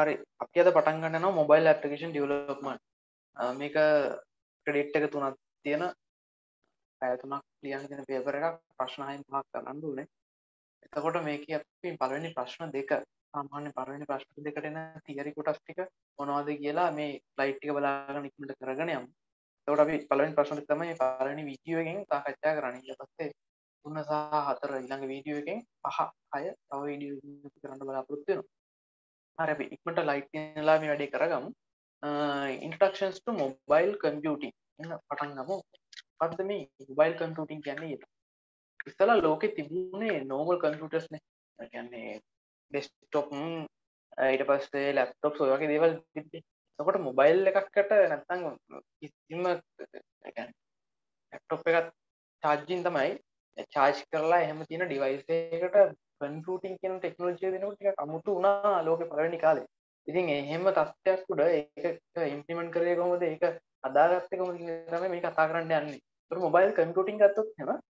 හරි අපි අද පටන් ගන්නවා මොබයිල් ඇප්ලිකේෂන් ඩෙවලොප්මන්ට් මේක ක්‍රෙඩිට් එක තුනක් තියෙන පැය තුනක් ලියන්න තියෙන පේපර් එකක් ප්‍රශ්න හයෙන් පහක් කරන්න ඕනේ. එතකොට මේක අපි පළවෙනි ප්‍රශ්න දෙක සාමාන්‍ය පළවෙනි ප්‍රශ්න දෙකට එන තියරි කොටස් ටික මොනවද කියලා මේ ස්ලයිඩ් ටික බලාගෙන ඉක්මනට කරගෙන යමු. එතකොට අපි පළවෙනි ප්‍රශ්න දෙක තමයි පළවෙනි වීඩියෝ එකෙන් සාකච්ඡා කරන්නේ. ඊට පස්සේ තුන සහ හතර ඊළඟ වීඩියෝ එකෙන් පහ හය තව වීඩියෝ කරන්න බලාපොරොත්තු වෙනවා. හරි අපි ඉක්මනට ලයිට් තියෙනලා මේ වැඩේ කරගමු. ඉන්ට්‍රොඩක්ෂන්ස් ටු මොබයිල් කම්පියුටිං එන්න පටන් ගමු. මොකද්ද මේ මොබයිල් කම්පියුටිං කියන්නේ ඉස්සලා ලෝකෙ තිබුණේ නෝමල් කම්පියුටර්ස් නේ. ඒ කියන්නේ ඩෙස්ක්ටොප් ඊට පස්සේ ලැප්ටොප්ස් ඔය වගේ දේවල් තිබ්බේ. එතකොට මොබයිල් එකකට නැත්තම් කිසිම ලැප්ටොප් එකත් චාර්ජින් තමයි චාර්ජ් කරලා එහෙම තියෙන ඩිවයිස් එකකට කන්පටින් කියන ටෙක්නෝජිය දෙනකට ටික අමුතු වුණා ලෝක පලනි කාලේ ඉතින් එහෙම තත්ත්වයක් උඩ ඒක ඉම්පලිමෙන්ට් කරේ කොහොමද ඒක අදාගත්තේ කොහොමද තමයි මේ කතා කරන්න යන්නේ ඒතර මොබයිල් කම්පියුටිං ගත්තොත් එහෙම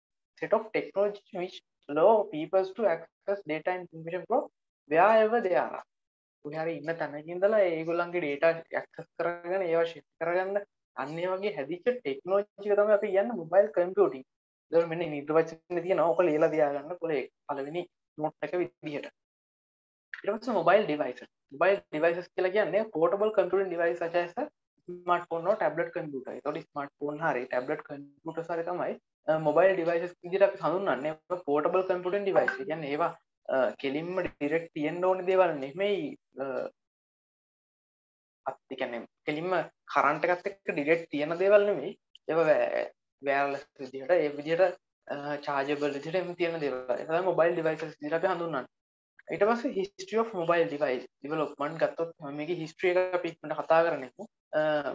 set of technology which allow people to access data and information from wherever they are කොහේ හරි ඉන්න තැනක ඉඳලා ඒගොල්ලන්ගේ data access කරගෙන ඒවා share කරගන්න අන්න ඒ වගේ හැදිච්ච ටෙක්නෝලොජි එක තමයි අපි කියන්නේ මොබයිල් කම්පියුටිං. ඒක මෙන්න නිර්වචනයේ තියෙනවා. ඔක ලියලා තියාගන්න. කොලේ පළවෙනි නොට් එක විදිහට ඊට පස්සේ මොබයිල් ඩිවයිසස් මොබයිල් ඩිවයිසස් කියලා කියන්නේ portable computing device such as smartphone or tablet computer. ඒතකොට ස්මාර්ට්ෆෝන් හරි ටැබ්ලට් කම්පියුටර්ස් හරි තමයි මොබයිල් ඩිවයිසස් විදිහට අපි හඳුන්වන්නේ. Portable computing device. ඒ කියන්නේ ඒවා කෙලින්ම ඩිරෙක්ට් තියෙන්න ඕනේ දේවල් නෙමෙයි අපි කියන්නේ කෙලින්ම කරන්ට් එකත් එක්ක ඩිරෙක්ට් තියෙන දේවල් නෙමෙයි. ඒවා වෑර්ලස් විදිහට ඒ විදිහට චාජබල් විදිහට එම තියෙන දේවල්. ඒක තමයි මොබයිල් ඩිවයිසස් විදිහට අපි හඳුන්වන්නේ. ඊට පස්සේ history of mobile device development ගත්තොත් මේකේ හිස්ට්‍රි එක අපි ඉක්මනට කතා කරන්නකෝ.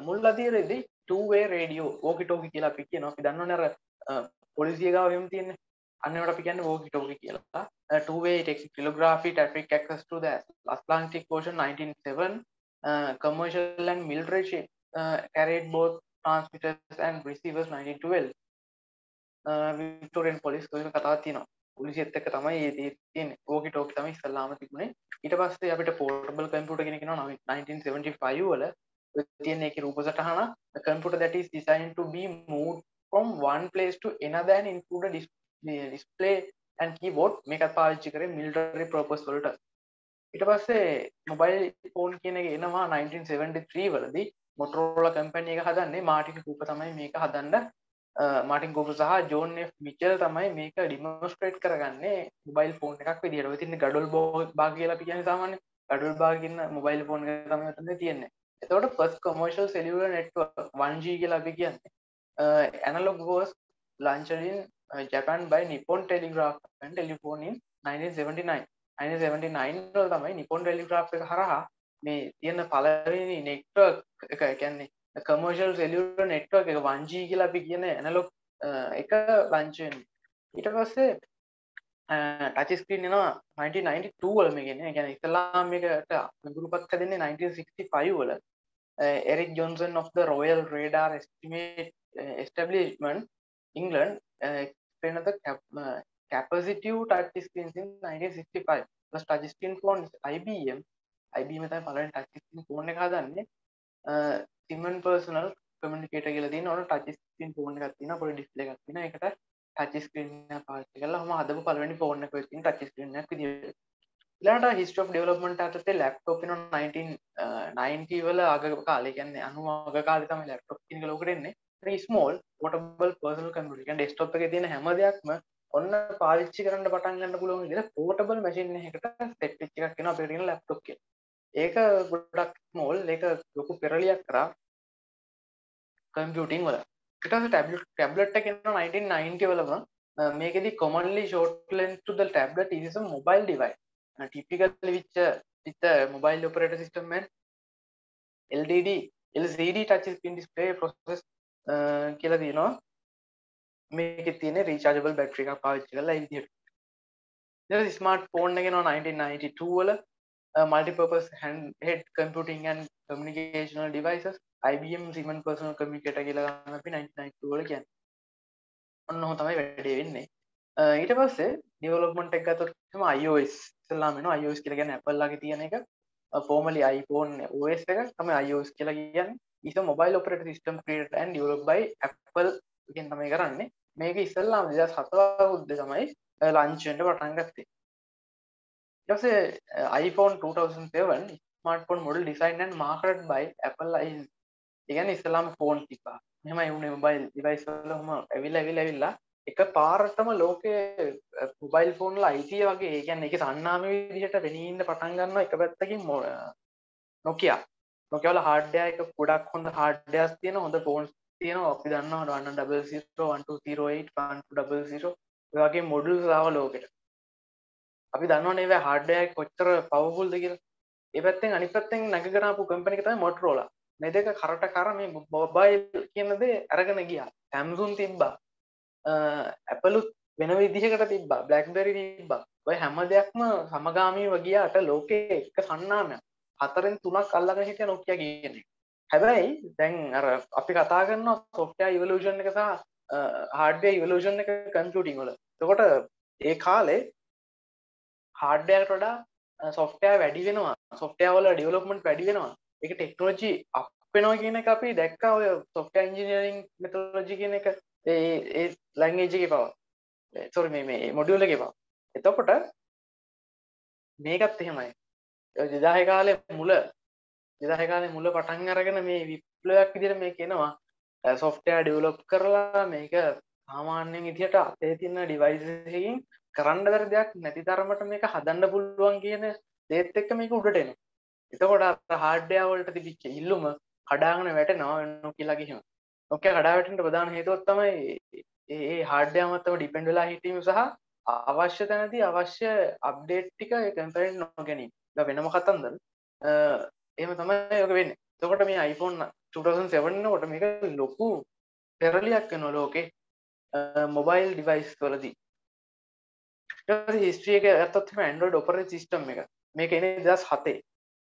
මුල් අදියරේදී two way radio walkie talkie කියලා අපි කියනවා. අපි දන්නවනේ අර පොලිසිය ගාව එහෙම තියෙන්නේ. අන්න ඒවට අපි කියන්නේ walkie talkie කියලා. two way telegraphy traffic access to the Atlantic Ocean 1907 uh, commercial and military ship uh, carried both transmitters and receivers 1912 Victoreen police කොම කතා තියනවා. පොලිසිත් එක්ක තමයි ඒ තියෙන ඕකි ටෝක් තමයි ඉස්සල්ලාම තිබුණේ. ඊට පස්සේ අපිට පෝර්ටබල් කම්පියුටර් කෙනෙක් කෙනා 1975 වල. තියෙන එකේ රූප සටහන. A computer that is designed to be moved from one place to another and include a display and keyboard. මේකත් පාවිච්චි කරේ military purpose වලට. ඊට පස්සේ මොබයිල් ෆෝන් කියන එක එනවා 1973 වලදී. මොටරෝලා කම්පැනි එක හදන්නේ. මාටින් කූප තමයි මේක හදන්න. මාටින් ගෝප සහ ජෝන් මිචල් තමයි මේක ඩිමෝස්ට්‍රේට් කරගන්නේ මොබයිල් ෆෝන් එකක් විදිහට තින්න ගඩොල් බෝ බා කියලා පියන සාමාන්‍ය ගඩුල් බාගන්න මොබයිල් ෆෝන් තම තන්න තියෙන්නේ. එතවට පස් කොමර්ශල් සෙලියුල නෙට්ව වන්ජී කියලා අපි කියන්නේ. ඇනලොග ගෝස් ලංචරින් ජපන් බයි නිපොන් ටෙලිග්‍රාෆ් ටෙලිෆෝනින් 1979 1979 තමයි නිපොන් ටෙලිග්‍රාෆ් එක හරහා මේ තියෙන පලවෙනි නෙක්ට්ව එක කියන්නේ කමර්ශල් සෙලියුට නෙට්වක් එක වංජී කියලා අපි කියන ඇනලොක් uh, එක ලංචෙන් ඊට පස්සේ ටචස්ක්‍රීන් නවා 1992 වල මේ ගෙන ගැන ඉස්ලාම් එකට ගුරුපත් දෙන්නේ 1965 වල. Uh, Eric Johnson of the Royal Radar Estimate uh, Establishment England explained the capacitive touch screens in 1965 plus touch screen phones IBM IBM තමයි පළවෙනි touch screen phone එක හදන්නේ. සිමන් පර්සනල් කමිනිකේට කියල තින ඔන ටචස්කින් ෆෝන් ගත්තින පොඩි ඩිස්ල ගත්තින එකට ටචස්ක්‍රීන් පාචි කල හම අද පලවනි ෆෝර්න ති ටචස්ක්‍රීන ලට හිස්ට ඩෙවලපමට අතේ ලැප්ටොප් 1990 වල අග කාලය. කියන්නේ අනු අග කාලතම ලැප්ටොප් ක ලෝකරෙන්නේ small portable personal computer desktop එක තියෙන හැම දෙයක්ම ඔන්න පාච්චි කරන්න පටන්ගන්න පුළුවන් ද පෝටබල් මසින් එකට සෙට්චි එකක් කියෙන පෙරෙන ලැප්ටොප් කිය ඒක ගොඩක් මෝල් එක ලොකු පෙරලියක් කරා කම්පියටිං වල. ටැබලට් ටැබලට් එක 1990 වලම. මේකෙදි commonly ෂෝට්ලෙන්ටුද tablet is mobile device typical which with mobile operating සිිටම්මෙන් LDD LCD touch පින් ඩිස්පේ ප්‍රොසෙස් කියලා තියනවා. මේක තියෙන රීචාජබල් බැට්‍රික පාවිච්චි කලා ඉදිට ස්මාර්ට ෆෝන් එක 1992 වල. Uh, multi-purpose handheld computing and communicational devices IBM Siemens personal communicator කියලා ගන්න අපි 1992 වල කියන්නේ. ඔන්න ඔහොම තමයි වැඩේ වෙන්නේ. Uh, ඊට පස්සේ ඩෙවලොප්මන්ට් එක ගත්තොත් තමයි iOS ඉස්සල්ලාම එනවා iOS කියලා කියන්නේ Apple ලාගේ තියෙන එක. Uh, ෆෝමලි iPhone OS එක තම iOS කියලා කියන්න ඉස මොබයිල් ඔපරට සිස්ටම් ක්‍රට න් ඩියලොක් බයි Apple ගෙන් තමයි කරන්නේ මේක ඉස්සල්ලාම දෙදා සතවා උද්ද තමයි uh, ලංචෙන්ට පටන් ගත්තේ ඊටසේ iPhone 2007 smartphone model design market by Apple ඉගැන ඉස්ලාම් ෆෝන් තිපා මෙම එවුණ මොබයිල් ඉවයිස්වල හම ඇවිල් ඇවිල් ඇවිල්ලා එක පාරටම ලෝකයේ මොබයිල් ෆෝන්ල අයිතිය වගේ ඒගැන් එක සන්නාම විදිහට වෙනීන්න පටන් ගන්න එක පැත්තකින් මො නොකිය නොකවල හාඩ්‍ය එක ගොඩක් හොඳ හාඩ්‍යස් තියෙන හොඳ ෆෝන්ස් තියෙන අපි දන්න වන්න ඩබල් සිරෝ 1 වගේ මොඩල් සාව ලෝකට. අපි දන්න ඒව හාඩ්ඩය කොච්චර පවහුල්ද කියල. ඒපත්තෙන් අනිපත්තෙන් නැගරපු කම්පනික තයි මොටරෝල මේ දෙක කරට කර මේ බොබයිල් කියනදේ අරගෙන ගියා. හැම්සුන් තිබ්බා. ඇපලුත් වෙන විදිහකට තිබ්බා. බ්ලක්බෙරි තිබ්බා. ඔය හැම දෙයක්ම සමගාමී වගේයාට ලෝකයේ එක සන්නාමය හතරෙන් තුනක් අල්ලග හිට නොකිය කියන හැබැයි දැන් අර අපි කතා කරන්න සොෆ්ටය ඉවලූෂන් එක සහ හාඩ්‍ය ඉවලූෂන් එක කම්පියටිං වල. තකොට ඒ කාලේ හාඩ්ඩයට වඩා සොෆ්ටය වැඩි වෙනවා. සොෆ්ටයවල ඩියවලොප්මට වැඩි වෙනවා. එක ටෙක්නෝජි අපෙනවා කියන එක අපි දැක්කා. ඔය සොෆ්ට ඉන්ජිනියරිං මෙතලෝජි කියන එක. ඒ ලංගේජක පව. සොර මේ මොඩියලක පව. එතකොට මේකත් එහෙමයි. දෙදාහ කාලය මුල දෙදාහ කාලය මුල පටන් අරගෙන මේ විප්ලයක් විදිර මේ කෙනවා සොෆ්ටයා ඩියවලොප් කරලා මේක සාමාන්‍යයෙන් ඉදිහට අතේ තින්න ඩිවයිසකින් කරන්න දර දෙයක් නැති තරමට මේක හදන්න පුළුවන් කියන දේත් එක්ක මේක උඩට එන එතකොට හාඩ්‍යවලට තිබිච්ච ඉල්ලුම කඩාගෙන වැට නව කියලා කියෙම නොක කඩාවටට ප්‍රධාන හේතුවත් තමයි ඒ හාඩ්‍යමත්තම ඩිපෙන්ඩලා හිටීම සහ අවශ්‍ය තැනති අවශ්‍ය අප්ඩේට් ටික කැම්පරෙන් නොගැනීම. වෙනම කතන්දර. එම තමයි යක වෙන්න. තකොට මේ iPhone 2007 කොට මේක ලොකු පෙරලියක් නොලෝකේ මොබයිල් ඩිවයිස් වලදී. හිස්ට්‍රිය එක ඇත්තත්ම ඇන්ඩරෝඩ් ඔපර සිිස්ටම් එක. මේක එන දස් හතේ.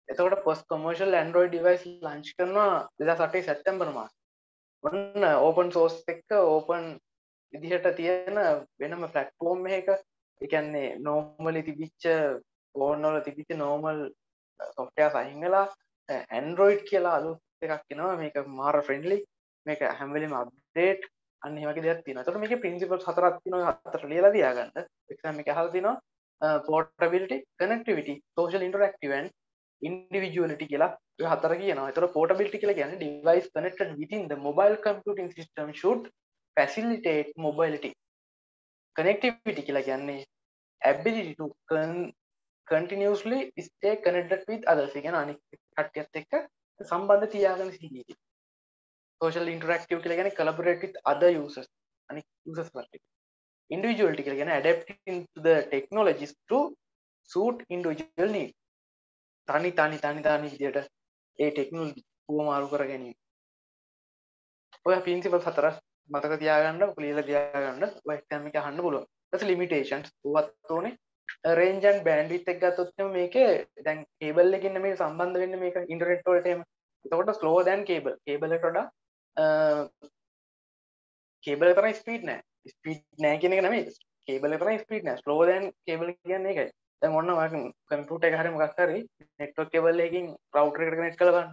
එතකොට පොස් කොමර්ශල් ඇන්ඩරෝයි ඩිවයිස් ලංච් කරනවා දෙදා සටේ සැත්තැම්බර මාස්. ඔන්න ඕපන් සෝස් එක්ක ඕපන් විදිහට තියෙන වෙනම ෆලක්ෆෝර්ම් එක එකන්නේ නෝමලි තිබිච්ච ඕන්නවල තිබිච්ච නෝමල් සොෆ්ටයා සහිංගලා ඇන්ඩරෝයිඩ් කියලා අලු එකක් කෙනවා මේක මාර ෆ්‍රෙන්ඩලි මේක හැම්වලිම අප්ඩේට් අන්න වගේ දෙයක් තින තොට මේක පින්සිපල් හතරත් තින හතර ලියලා දයාගන්න එක්ම එක හල් තින පෝටබිලිටි කනෙක්ටිවිටි සෝෂල් ඉන්ටරක්ටවන් ඉන්ඩිවිජුවලිටි කියලා හතර කියන තර පෝටබිලිටි කියලා ගැන device connect විතින් the mobile computing system should facilitate mobility connectivity කියලා කියන්නේ ඇබිලිට කටිනියස්ලි ස්ටේ කනෙක්ට විත් අදසි ගැන අනි කට්ටියත් එක්ක සම්බන්ධ තියාගෙන සිීට සෝෂල් ඉන්ටරක්ටව කියල ගැන කලබරට අද යුසස් අනි යුසස් වර්ට ඉන්ඩිවිජුවල්ටි කියල ගැන ඩප්ට ද ටෙක්නෝලජිස් සූට් ඉන්ඩිවිජල් නී තනි තනි තනි තනි විදියට ඒ ටෙක්නල් පුව මාරු කර ගැනීම. ඔය පින්සිපල් සතර මතක තියාගන්න ලියල තියාගන්න. ඔයටමික හන්න පුළුව ස ලිමිටේෂන්ස් වත් ඕනේ. රේන්ජන් බෑන්ඩිත් එක් ගත්තොත්ම මේක දැන් කේබල් එකන්න මේ සම්බන්ධ වෙන්න මේක ඉන්ටරෙට්ටෝටම තකොට ස්ලෝ දැන් කේබල් කේබලටොඩ කේබල තර ස්පීට් නෑ. ස්පීට් නෑ කියෙන නම කේබල තර ස්පීට් නෑ. ස්ලෝ දැන් කේබල කියන්නේ එකයි ඔන්න කම්පුට හරි මක්හරි නෙට්වක් කෙබල්ලකින් රවටරකට කනෙට් කළබන්න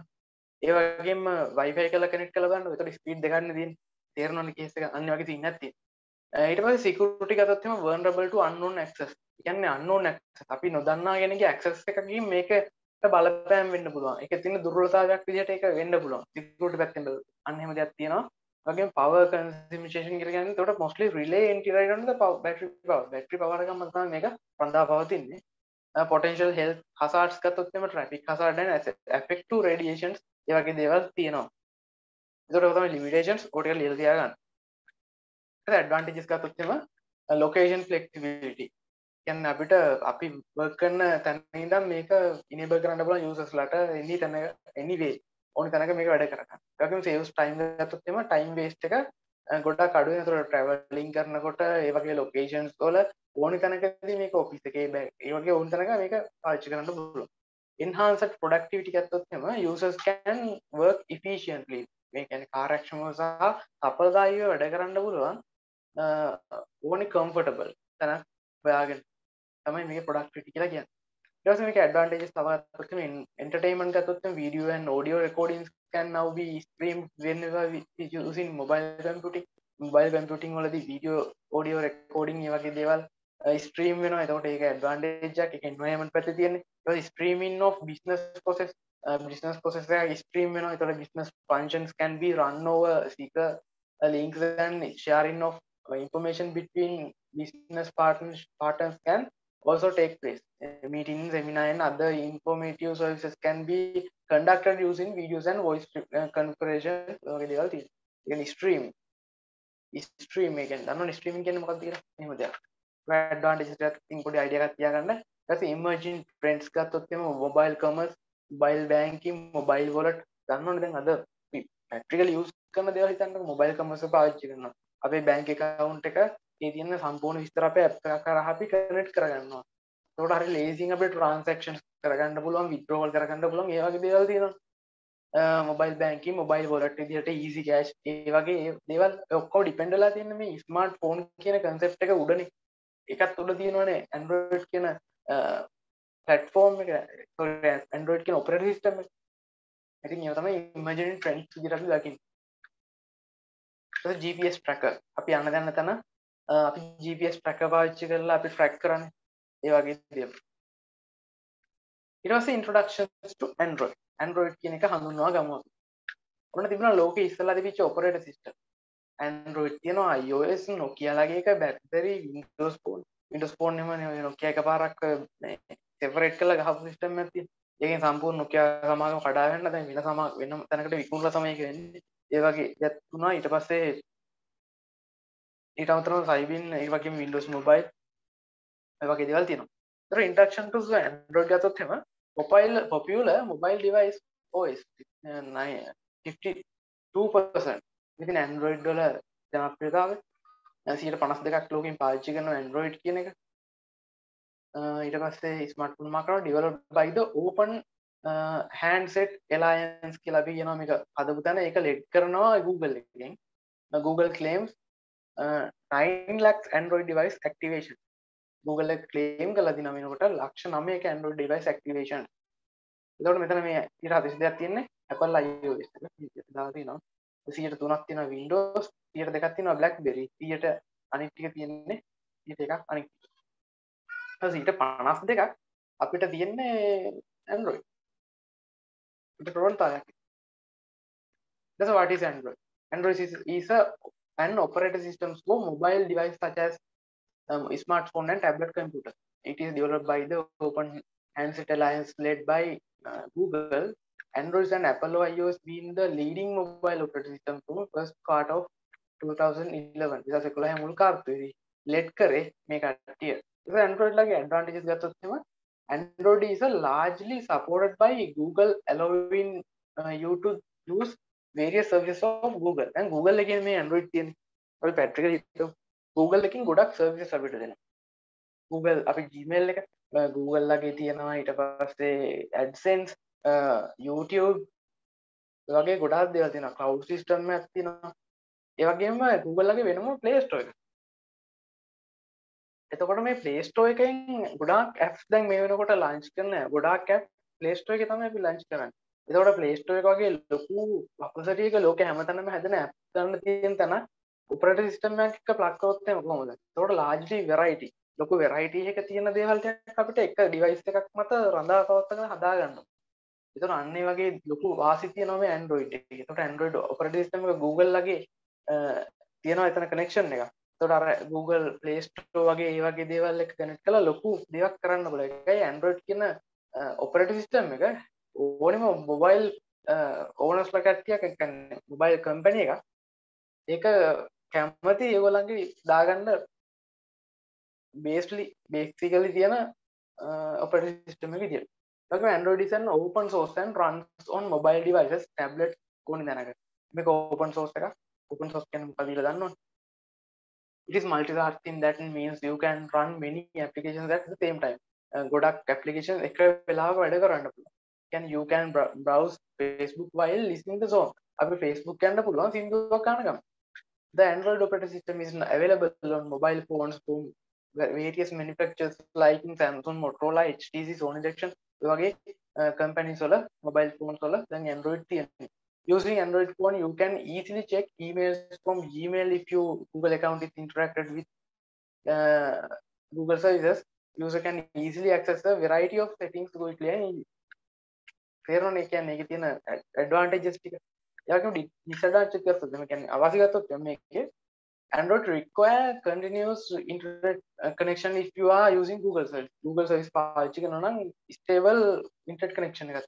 ඒවගේම වයිෆයි කල කනෙට් කළබන්න තර ස්පීඩ් දෙගන්න දින් තේරනන කේස අන්න වගේ තින්න ඇති uh, ඊට පස සිකුරටි ගතත්ම වර්න්ඩබල්ට අන්නුන් ක්සස් කියන්න අන්නුන් අපි නොදන්නා ගෙනක ක්සස් එකකි මේක බලපෑම් වෙන්න පුළුවන්. එක තින්න දුරලතාවයක් විදිට එක වෙන්න පුළුවන්. සිකුරට පැත්තෙන් අන්නහෙම දෙයක් තියෙනවා. වගේ පව කන්සිමිෂේෂන් කරගන්න තොට මොස්ලි රිලේ ඉන්ටිරයිටන්ද පව බැටි පව බැටි පවරගම තම එක පඳා පවතින්නේ. පොටන්ශල් හෙල් හසාටස් කතොත්තම ට්‍රෆික් හසාඩන ඇෆෙක්ට රඩියේෂන්ස් ඒවගේ දේවල් තියෙනවා. තොටම ලිමිටේෂන්ස් ෝටක ලියතියාගන්න ඇඩ්වාන්ටජස් කතොත්තම ලොකේෂන් ෆලෙක්ටිවිටි කියන්න අපිට අපි වර්කන්න තැනඉදම් මේක ඉනිබ කරන්න බල යුසස්ලට එන්නේ තැන එනිවේ ඕන තැනක මේක වැඩ කරන්න එකම සේවස් ටයිම් ගත්තොත්තෙම ටයිම් වේස්ට එක ගොඩා කඩු තුර ට්‍රවලින් කරනකොට ඒවගේ ලොකේෂන්ස් තොල ඕනි තැනකද මේක ඔෆිස් එකේ බෑ. ඒවගේ ඔවන් තැනක මේක පාච්චි කරන්න පුළුව ඉන්හන්සට පොඩක්ටිවිටි ඇත්තොත්තෙම යසස් කෑන් වර්ක් ඉෆිසියන්ලි මේ කැන කාරක්ෂම සහ අපල්දායිව වැඩ කරන්න පුළුවන් ඕනි කම්ෆටබල් තැන ඔයාගෙන තමයි මේ පොඩක්ටිටි කියලා කියන්න. ඊට පස්සේ මේක ඇඩ්වාන්ටේජස් තව ගත්තොත් එන්ටර්ටේන්මන්ට් ගත්තොත් video and audio recordings can now be streamed whenever using mobile computing. mobile computing වලදී video audio recording ඒ වගේ දේවල් ස්ට්‍රීම් වෙනවා. එතකොට ඒක ඇඩ්වාන්ටේජ් එකක්. ඒක එන්වයරන්මන්ට් පැත්තේ තියෙන්නේ. ඊට streaming of business process business process එක ස්ට්‍රීම් වෙනවා. එතකොට business functions can be run over seeker links and sharing of information between business partners partners can also take place. Meetings seminar and other informative services can be conducted using videos and voice uh, configuration. වගේ දේවල් තියෙනවා ඒ stream stream එකෙන්. දන්නවනේ streaming කියන්නේ මොකක්ද කියලා? එහෙම දෙයක්. ඇඩ්වාන්ටේජ් ඉතින් පොඩි අයිඩියා එකක් තියාගන්න. ඊට පස්සේ ඉමර්ජින් ට්‍රෙන්ඩ්ස් ගත්තොත් එම mobile commerce mobile banking mobile wallet දන්නවනේ දැන් අද පැට්‍රිකල් යූස් කරන දේවල් හිතන්නකො. මොබයිල් කමර්ස් පාවිච්චි කරනවා. අපේ බැංක් account එක ඒ තියෙන සම්පූර්ණ විස්තර අපේ app එක කරා අපි කනෙක්ට් කරගන්නවා. ඒකට හරි ලේසියෙන් අපිට transactions කරගන්න පුළුවන් withdrawal කරගන්න පුළුවන් ඒ වගේ දේවල් තියෙනවා. මොබයිල් බැංකින් මොබයිල් වොලට් විදිහට easy cash ඒ වගේ දේවල් ඔක්කොම ඩිපෙන්ඩ් වෙලා තියෙන මේ ස්මාර්ට් ෆෝන් කියන concept එක උඩනේ. එකත් උඩ තියෙනවනේ ඇන්ඩරෝයිඩ් කියන පලටෆෝර්ම් එක. ඇන්ඩරෝයිඩ් කියන ඔපරට සිස්ටම ඉතින් ඒ තමයි ඉමජන ට්‍රෙන්ඩ් විදිහට දකින්න. GPS tracker. අපි යන්න ගන්න තැන අපි GPS tracker පාවිච්චි කරලා අපි ට්‍රැක් කරන්නේ. ඒ වගේ දේවල්. ඊට පස්සේ introductions to android. Android කියන එක හඳුන්වා ගමු. ඔන්න තිබුණා ලෝකේ ඉස්සලා තිබිච්ච ඔපරේටර් සිස්ටම් ඇන්ඩරෝයිඩ් තියෙනවා iOS නොකියලාගේ එක බැක්තරි වින්ඩෝස් ෆෝන් වින්ඩෝස් ෆෝන් එම නොකිය එක පාරක් සෙපරේට් කළ ගහපු සිස්ටම් ඇති ඒකෙන් සම්පූර්ණ නොකිය සමාගම කඩාගන්න දැන් වෙන සමා වෙන තැනකට විකුණලා තමයි ඒක වෙන්නේ. ඒ වගේ දෙයක් වුණා ඊට පස්සේ ඊට අමතරව සයිබින් ඒ වගේම වින්ඩෝස් මොබයිල් ඒ වගේ දේවල් තියෙනවා ඒතර ඉන්ට්‍රැක්ෂන් ටු ඇන්ඩ්‍රොයිඩ් ගත්තොත් එහෙම mobile popular mobile device OS 52% ඉතින් ඇන්ඩරෝයිඩ් වල ජනප්‍රියතාව සියට පනස් දෙකක් ලෝකින් පාච්චි කරන ඇන්ඩරෝයිඩ් කියන එක ඊට පස්සේ ස්මට්පුන් මකර ඩිවලොඩ් බයිද ඕපන් හැන්සෙට් එලායන්ස් කියලබි ගෙනමික අදපු තැන එක ලෙඩ් කරනවා Google එකින් Google claims 9 lakhs Android device activation. Google claim කළ දිනමිනකොට ලක්ෂ නමයක Android device activation. එතකොට මෙතන මේ ඊට හදිසි දෙයක් තියෙන්නේ. Apple iOS එක දාලා තියෙනවා. සියට තුනක් තියෙන වින්ඩෝස් තියට දෙකක් තියෙනවා බ්ලක්බෙරි තියට අනික් ටික තියෙන්නේ ඊට එකක් අනික් ඊට පනස් දෙකක් අපිට තියෙන්නේ ඇන්ඩරෝයි ප්‍රවන්තායක් That's what is Android. Android is, is a, an operating system for mobile device such as um, smartphone and tablet computer. It is developed by the Open Handset Alliance led by uh, Google Android and Apple iOS being the leading mobile operating system from first part of 2011 2011 මුල් කාර්තුවේදී let කරේ මේ කට්ටිය. ඒක Android ලගේ advantages ගත්තොත් එහෙම Android is a largely supported by Google allowing uh, you to use various services of Google. දැන් Google එකේ මේ Android තියෙන්නේ. අපි පැට්‍රික හිතුව Google එකකින් ගොඩක් services අපිට දෙනවා. Google අපි Gmail එක Google ලගේ තියෙනවා ඊට පස්සේ AdSense YouTube වගේ ගොඩක් දෙවල් තියෙන කව් සිිස්ටම් ඇතිනවා ඒවගේම Googleලගේ වෙනම පලේස්ටෝ එක එතකොට මේ පලේස්ටෝ එකෙන් ගොඩක් ඇ් දැන් මේ වෙනකොට ලංච් කරන ගොඩක් ඇ් පලේස්ටෝ එක තම අපි ලංච් කරන්න එතකොට පලේස්ටෝ එක වගේ ලොකු අපසටියක ලෝක හැමතනම හැදෙන ඇන්න තියෙන් තැන උපරට සිිටම් එක ප්ලක්කවත්තම කොමද තොට ලාජි වෙරයිට ලොකු වෙරයිට එක තියෙන දේවල්ට අපිට එක ඩිවයිස් එකක් මත රඳා පවත්තක හදාගන්න එතන අන්නේ වගේ ලොකු වාසිතිය නොම ඇන්ඩරෝයිඩ් එතට ඇන්ඩරෝයිඩ් ඔපරට සිස්ටම Google ලගේ තියෙනවා එතන කනෙක්ෂන් එක තොට අර Google පලේස්ටෝ වගේ ඒ වගේ දේවල් එක කනෙක්් කළ ලොකු දෙයක් කරන්න බල එකයි ඇන්ඩරෝයිඩ් කියන ඔපරට සිස්ටම් එක ඕනම මොබයිල් ඕනස් ලකට්ටියක් එකන්න මොබයිල් කම්පැන එක ඒක කැම්මති ඒගොලන්ගේ දාගන්න බේස්ලි බේක්සිකලි තියෙන ඔපට සිස්ටම විදියට. Android is an open source and runs on mobile devices, tablet ඕනි දැනක මේක open source එක open source කියන මොකක්ද කියලා දන්නවද? It is multitasking that means you can run many applications at the same time. ගොඩක් applications එක වෙලාවක වැඩ කරන්න පුළුවන්. can you can browse facebook while listening the song අපි facebook යන්න පුළුවන් සින්දුවක් අහන ගමන් the android operating system is available on mobile phones from various manufacturers like in Samsung, Motorola, HTC, Sony Ericsson වගේ companies වල mobile phones වල දැන් Android තියෙනවා. Using Android phone, you can easily check emails from Gmail if your Google account is interacted with uh, Google services. User can easily access a variety of settings quickly and easily. තේරුණා ඒ කියන්නේ ඒකේ තියෙන advantages ටික. ඒවගේම disadvantages ටිකක් තමයි කියන්නේ අවාසි ගත්තොත් මේකේ Android require continuous internet connection if you are using Google service. Google service පාවිච්චි කරනවා නම් stable internet connection එකක්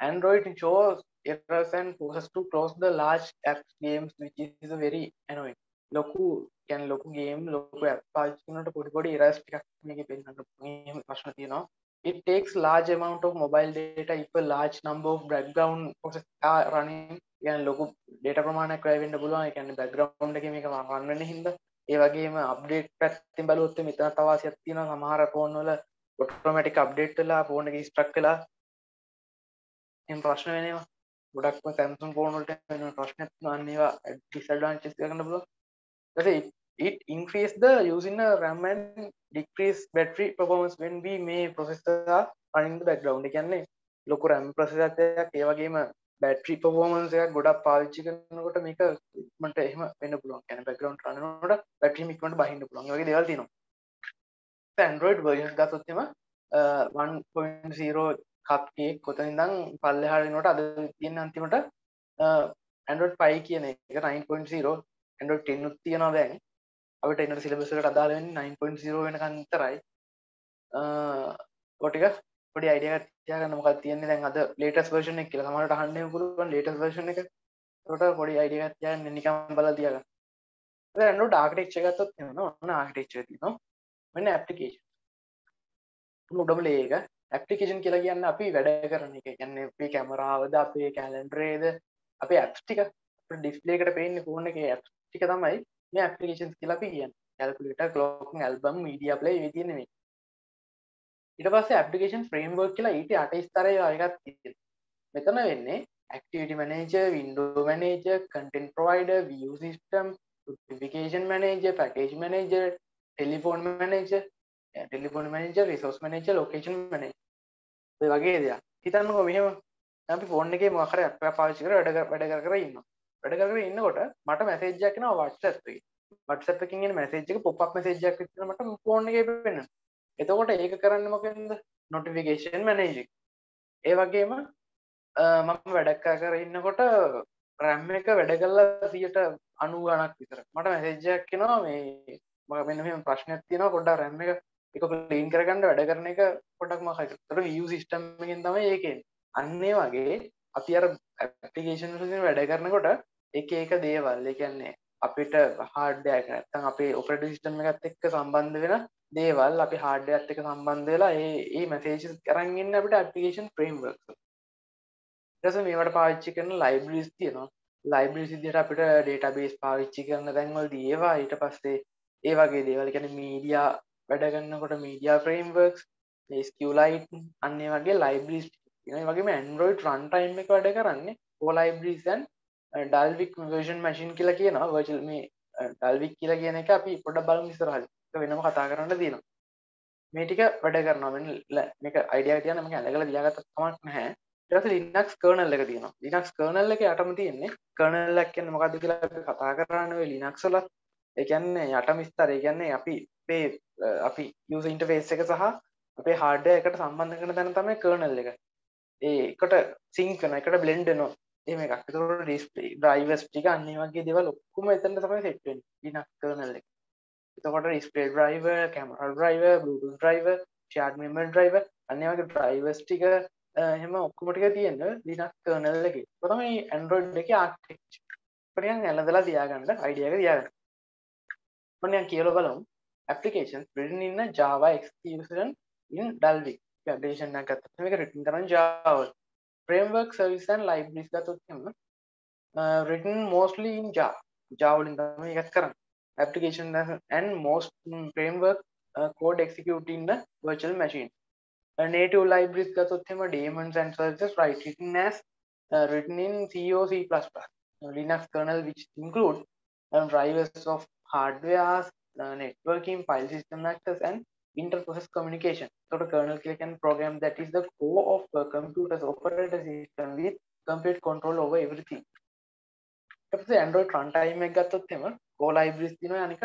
Android shows errors and forces to close the large apps games which is a very annoying. ලොකු ගැන ලොකු game ලොකු පාචනට පොඩි පොඩි රස් ටිකක් මේක පෙන්න්න ප්‍රශ්න තියෙනවා It takes large amount of mobile data. if a large number of background process are running ගැන ලොකු ඩේට ප්‍රමාණයක් වැවෙන්න පුළුවන් එකන්න බැග්‍රවන්් එක මේක වන්න හිද ඒ වගේම අප්ඩේට් පැත්තින් බලුත්ත මෙතන තවාසියක් තියෙන සමහර ෆෝන්වල ඔටෝමටික් අප්ඩේට්ලා ෆෝන එක ස්ට්‍රක් කලා එම ප්‍රශ්න වෙනවා ගොඩක්ම සැම්සුම් ෆෝනට වෙන ප්‍රශ්න වන්නේවා ඩිසල්ඩාන්චස් කරන්න පුළුව it increase the using a RAM and decrease battery performance when we may processor are running the background කියන්නේ ලොකු RAM processor එකක් ඒ වගේම බැටරි පෆෝමන්ස් එකක් ගොඩක් පාවිච්චි කරනකොට මේක ඉක්මනට එහෙම වෙන්න පුළුවන්. يعني බෑග්ග්‍රවුන්ඩ් රන් කරනකොට බැටරි ඉක්මනට බහින්න පුළුවන්. ඒ වගේ දේවල් තියෙනවා. Android version ගත්තොත් එම 1.0 කප් කේක් කොතන ඉඳන් පල්ලෙහාට එනකොට අද තියෙන අන්තිමට Android 5 කියන එක 9.0 Android 10 උත් තියෙනවා දැන්. අපිට එන සිලබස් එකට අදාළ වෙන්නේ 9.0 වෙනකන් විතරයි. ඔය ටික පොඩි අයිඩියක් තියාගන්න මොකක් තියෙන්නේ? දැන් අද ලේටස් වර්ෂන් එක කියලා. සමහරට අහන්න පුළුවන් ලේටස් වර්ෂන් එක. ඒකට පොඩි අයිඩියක් තියාගන්න නිකන් බලලා තියාගන්න. දැන් Android architecture ගත්තොත් එනවා ඔන්න architecture තියෙනවා මෙන්න application. උඩම ලේ එක application කියලා කියන්නේ අපි වැඩ කරන එක. කියන්නේ අපේ කැමරාවද අපේ කැලෙන්ඩරේද අපේ apps ටික. අපේ ඩිස්ප්ලේ එකට පේන්නේ ෆෝන් එකේ apps ටික තමයි. මේ applications කියලා අපි කියන්නේ calculator clock album media player මේ තියෙන්නේ මේ ඊට පස්සේ ඇප්ලිකේෂන් ෆ්‍රේම්වර්ක් කියලා ඊට අට ස්තරය එකක් තියෙනවා. මෙතන වෙන්නේ activity manager, window manager, content provider, view system, notification manager, package manager, telephone manager, eh, telephone manager, resource manager, location manager. ඔය වගේ දෙයක්. හිතන්නකෝ මෙහෙම අපි ෆෝන් එකේ මොකක් හරි ඇප් එකක් පාවිච්චි කරලා වැඩ වැඩ කර කර ඉන්නවා. වැඩ කර කර ඉන්නකොට මට මැසේජ් එකක් එනවා WhatsApp එකේ. WhatsApp එකකින් එන මැසේජ් එක pop up මැසේජ් එකක් විතර මට ෆෝන් එකේ පෙන්නනවා. එතකොට ඒක කරන්න මොකද නොටිෆිකේෂන් මැනේජ් ඒ වගේම මම වැඩක් කර ඉන්නකොට රැම් එක වැඩ කල්ලා සියට අනු ගණක් විතර මට මැසේජ්ජයක් කෙනවා මේ මක මෙන්න මෙම ප්‍රශ්නයක් තියෙනවා ගොඩා රැම් එක එක ලීන් කරගන්න වැඩ කරන එක පොඩක් මහතර විය සිිස්ටම්ගෙන් තම ඒකෙන් අන්නේ වගේ අපි අර ඇපිකේෂන් වැඩ කරනකොට එක ඒක දේවල්. කියන්නේ අපිට හාඩ්ඩයක් නැත්තම් අපේ ඔපරේටින් සිස්ටම් එකත් එක්ක සම්බන්ධ වෙන දේවල් අපි හාඩ්ඩයක්ත් එක සම්බන්ධ වෙලා ඒ ඒ මැසේජ් කරන්ගන්න අපිට ඇපිකේෂන් ෆ්‍රේම්වර්ක් ටස මේවට පාවිච්චි කරන ලයිබ්‍රීස් තියෙනවා. ලයිබ්‍රී සිදියට අපිට ඩේටබේස් පාවිච්චි කරන දැන්වල් ඒවා. ඊට පස්සේ ඒ වගේ දේවල්. ගැන මීඩියා වැඩගන්නකොට මීඩියා ෆ්‍රේම්වර්ක්ස් ස්කලයිට් අන්නේ වගේ ලයිබ්‍රීස් වගේ ඇන්ඩරෝයිඩ් රන්ටයිම් එක වැඩ කරන්නේ ඕ ලයිබ්‍රීසන් ඩල්වික් වර්ෂන් මශන් කියලා කියනවා. වර්චල් මේ ඩල්වික් කියලා කියන එක අපි පොඩ බල විස්තරහල් වෙනම කතා කරන්න තියෙනවා. මේ ටික වැඩ කරනවා. මේක අයිඩියා තියන මම ඇලගල දියාගත්ත තමක් නැහැ. ඊට ලිනක්ස් කර්නල් එක තියෙනවා. ලිනක්ස් කර්නල් එක යටම තියෙන්නේ කර්නල් එක කියන්නේ මොකද්ද කියලා අපි කතා කරන්නේ ඔය ලිනක්ස් වල. ඒ කියන්නේ යටම ස්තර ඒ කියන්නේ අපි අපේ අපි යූසර් ඉන්ටර්ෆේස් එක සහ අපේ හાર્ඩ්වෙයාර් එකට සම්බන්ධ කරන තැන තමයි කර්නල් එක. ඒකට සිංක් කරන එකට බ්ලෙන්ඩ් වෙනවා. එහෙම එකක්. ඒතකොට ඩිස්ප්ලේ ඩ්‍රයිවර්ස් ටික අන්න වගේ දේවල් ඔක්කොම එතන තමයි සෙට් වෙන්නේ. ලිනක්ස් කර්නල් එක. එතකොට ඩිස්පලේ ඩ්‍රයිව කැමර ඩ්‍රයිව බluetooth ඩ්‍රයිව ෂාඩ් මෙම ඩ්‍රයිව අන්නවගේ ඩ්‍රයිවස් ටික එහෙම ඔක්කොමටික තියෙන්න ලිනක් කර්නල් එක. තමයි ඇන්ඩරෝඩ් එක ආක්ටෙක්ච් පටියන් ඇලදලා තියාගන්න අයිඩියක තියාගන්න. ඔන්න කියල බලමු. applications written in a Java execution in Dalvik. Application එකක් ගත්තොත් මේක written කරන Java. framework service and libraries ගත්තොත් එහෙම written mostly in Java Java වලින් තමයි එකක් කරන්නේ application and most framework uh, code executing the virtual machine. A native libraries gathotthema daemons and services right written as uh, written in C or C++. Linux kernel which include um, drivers of hardware, networking file system access and inter-process communication sort of kernel click and program that is the core of the computer's operating system with complete control over everything එ Android ට්‍රන්ටයිම එක ගත්තොත් එම කෝ libraries තින අනික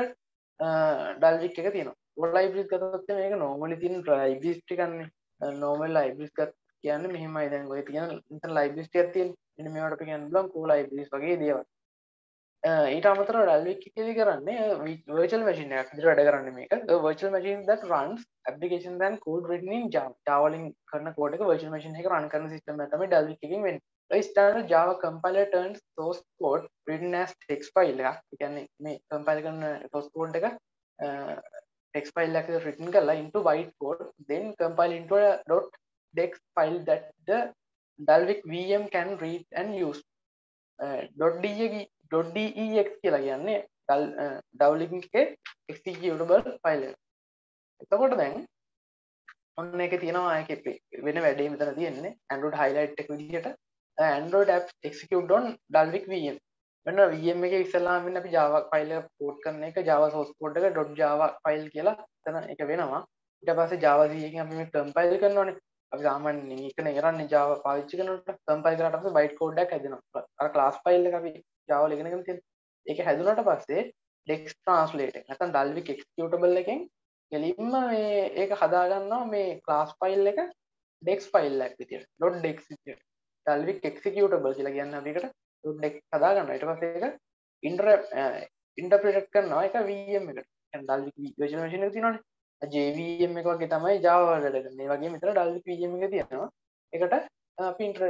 ඩල්වික් එක තියෙන ොල් libraries ගතොත් මේක නෝමලි තින ලයිබිස්ටි කන්නේ නෝමල් ලයිබ්‍රිස් ගත් කියන්න මෙහමයි දැන් ඔය තියෙන ඉත ලයිබිස්ට ඇතින් එන මේට කියන්න බලම් කෝ ලයිබ්‍රිස් වගේ දේව ඊට අමතර ඩල්වික් කෙලි කරන්නේ වර්චල් මශින ට වැඩ කරන්න මේක. Virtual machine that runs application than code written in Java. ටාවලින් කරන කෝඩක වර්චල් මශන එක රන් කරන සිස්ටම තම ඩල්වික් එකින් වෙන්නේ. standard Java compiler turns source code written as text file එකක්. ඒ කියන්නේ මේ compile කරන source code එක text file එකක written කරලා into white code then compile into a dot text file that the Dalvik VM can read and use. .dex කියලා කියන්නේ ඩවලින් එකේ executable file එක. එතකොට දැන් ඔන්න එක තියෙනවා ඒක වෙන වැඩේ මෙතන තියෙන්නේ. Android highlight එක විදිහට. Android app execute on Dalvik VM වෙන VM එක ඉස්සලාමින් අපි Java ෆයිල් එක පෝට් කරන එක Java source code එක .java ෆයිල් කියලා එතන එක වෙනවා. ඊට පස්සේ Java C එකෙන් අපි මේ කම්පයිල් කරනවානේ. අපි සාමාන්‍යයෙන් මේකනේ කරන්නේ Java පාවිච්චි කරනකොට. කම්පයිල් කරාට පස්සේ byte code එකක් හැදෙනවා. අර class file එක අපි Java වල ඉගෙනගෙන තියෙන ඒක හැදුනට පස්සේ text translate එක. නැත්නම් Dalvik executable එකෙන් කෙලින්ම මේ ඒක හදාගන්නවා මේ class file එක dex file එකක් විදියට .dex විදියට. ටල්වික් එක්සිකියටබල් කියලා කියන්න අපිකට ඩෙක් හදාගන්න ඊට පස්සේ ඒක ඉන්ටර ඉන්ටර්ප්‍රිට් කරනවා. එක VM එකට. ඩල්වික් විර්චුවල් මැෂින් එක තියෙනවානේ. JVM එක වගේ තමයි Java වල වැඩ කරන්නේ. ඒ වගේම මෙතන ඩල්වික් VM එක තියෙනවා. ඒකට අපි ඉන්ටර්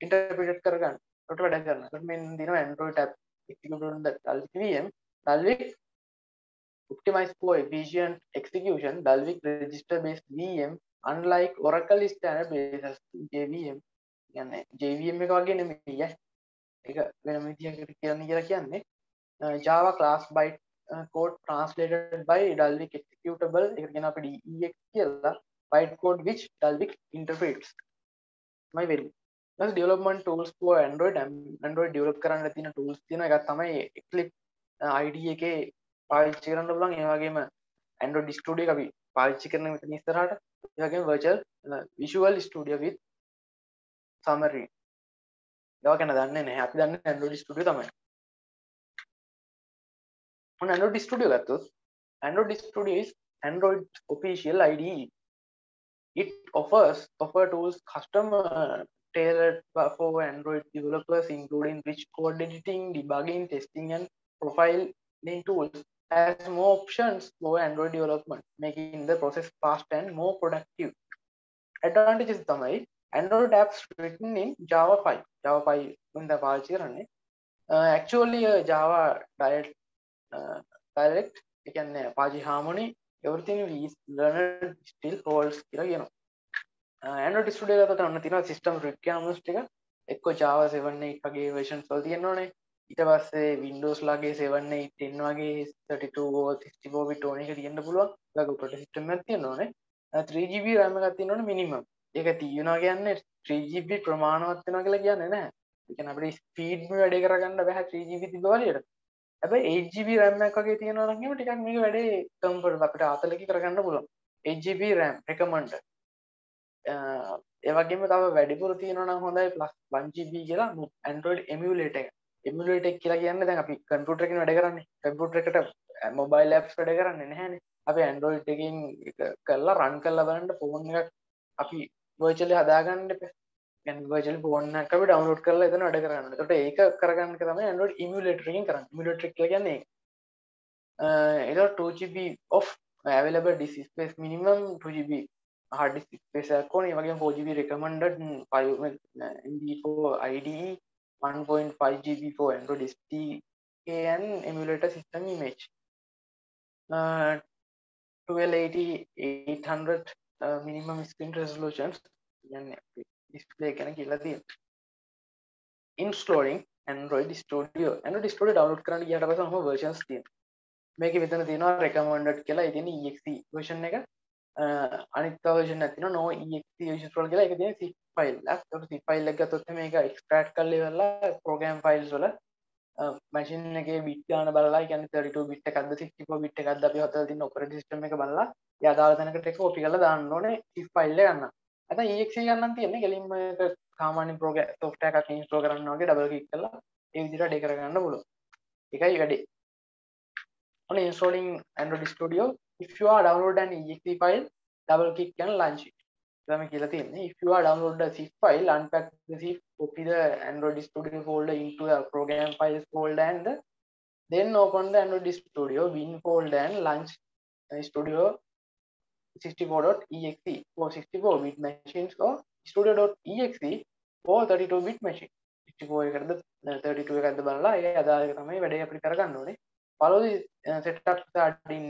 ඉන්ටර්ප්‍රිට් කරගන්න. කොට වැඩ කරනවා. ඒකට මෙන්න දිනවා Android app execute on the Dalvik VM. Dalvik optimize for efficient execution. Dalvik register based VM unlike Oracle standard based JVM යන්න ජවම් එක වගේ නෙමෙයි එක වෙන විදිහකට කියන්න කියලා කියන්නේ Java class byte code translated by Dalvik executable එකට කියන අපේ DEX කියලා byte code which Dalvik interprets මයි වෙන්නේ ඊට development tools for Android Android develop කරන්න තියෙන tools තියෙන එකක් තමයි Eclipse uh, IDE එකේ පාවිච්චි කරන්න පුළුවන්. ඒ වගේම Android Studio එක අපි පාවිච්චි කරන මෙතන ඉස්සරහට. ඒ වගේම virtual uh, Visual Studio with සමරී දව කැන දන්න නෑ අපි දන්න ඇන්ඩෝඩි ස්ටඩිය තමයි. ඇන්ඩෝඩි ස්ටඩිය ගත්තුත් ඇන්ඩෝඩි ස්ටඩියස් Android official IDE. It offers offer tools custom uh, tailored for Android developers, including rich code editing, debugging, testing, and profiling tools. Has more options for Android development, making the process fast and more productive. Advantages තමයි Android apps written in Java 5. Java 5 උන්ද පාවිච්චි කරන්නේ. Uh, actually uh, Java direct uh, direct ඒ කියන්නේ Apache Harmony everything is learned still holds කියලා කියනවා. Android Studio එකකට ඔන්න තියෙනවා system requirements ටික එක්ක Java 7 8 වගේ versions වල තියෙනවනේ. ඊට පස්සේ Windows ලගේ 7 8 10 වගේ 32 64 bit ඕන එක තියෙන්න පුළුවන්. ඒක operating system එකක් තියෙනවනේ. 3GB RAM එකක් තියෙනවනේ minimum. ඒක තියෙනවා කියන්නේ 3GB ප්‍රමාණවත් වෙනවා කියලා කියන්නේ නැහැ. ඒ කියන්නේ අපිට ස්පීඩ් වැඩි කරගන්න බෑ 3GB තිබ්බ වලියට. හැබැයි 8GB RAM එකක් වගේ තියෙනවා නම් එහෙම ටිකක් මේක වැඩේ කම්ෆර්ටබල් අපිට ආතලකි කරගන්න පුළුවන්. 8GB RAM recommend. ඒ වගේම තව වැඩිපුර තියෙනවා නම් හොඳයි plus 1GB කියලා Android emulator එක. emulator එක කියලා කියන්නේ දැන් අපි කම්පියුටර් එකකින් වැඩ කරන්නේ. කම්පියුටර් එකට mobile apps වැඩ කරන්නේ නැහැනේ. අපි Android එකකින් කරලා run කරලා බලන්න phone එකක් අපි වර්චලි හදාගන්න වර්චල් ෆෝන් එක අපි ඩවන්ලෝඩ් කරලා එතන වැඩ කරන්න. එතකොට ඒක කරගන්න එක තමයි Android emulator එකෙන් කරන්නේ. emulator එක කියන්නේ ඒක. ඒක 2GB of available disk space minimum 2GB hard disk space එකක් ඕනේ. ඒ වගේම 4GB recommended 5 MB4 IDE 1.5GB for Android SDK and emulator system image. Uh, 1280 800 minimum screen resolutions display ගැන කියලා තියෙන ඉන්ස්ටෝලින් Android Studio. Android Studio download කරන්න ගියාට පස්සේ ඔහොම versions තියෙනවා. මේක මෙතන තියෙනවා recommended කියලා. ඒ තියෙන exe version එක. අනිත් version එකක් තියෙනවා no exe usual කියලා ඒක තියෙන zip file එකක් ඒක zip file එක ගත්තොත් මේක extract කරලා ඉවරලා program files වල මැසින් එක බිට් ගාන බලලා ගැන 32 බිට් එකක්ද 64 බිට් එකක්ද අපි හදලා තියෙන ඔපරේටින් සිස්ටම් එක බලලා ඒ අදාළ තැනකට ඒක කොපි කරලා දාන්න ඕනේ if ෆයිල් එක ගන්න. නැත්නම් exe ගන්නන් තියෙන්නේ කෙලින්ම ඒක සාමාන්‍ය ප්‍රෝග්‍රෑම් software එකක් install කරන්න වගේ double click කරලා ඒ විදිහට ඩේ කරගන්න පුළුවන්. ඒකයි වැඩේ. on installing Android Studio if you are download an exe file double click and launch it. තම කියලා තියෙන්නේ if you are download the zip file unpack the zip copy the Android Studio folder into the program files folder and then open the Android Studio bin folder and launch Studio 64.exe for 64 bit machines or studio.exe for 32 bit machine. 64 එකද 32 එකක්ද බලලා ඒ අදාළ තමයි වැඩේ අපි කරගන්න ඕනේ. Follow the uh, setup starting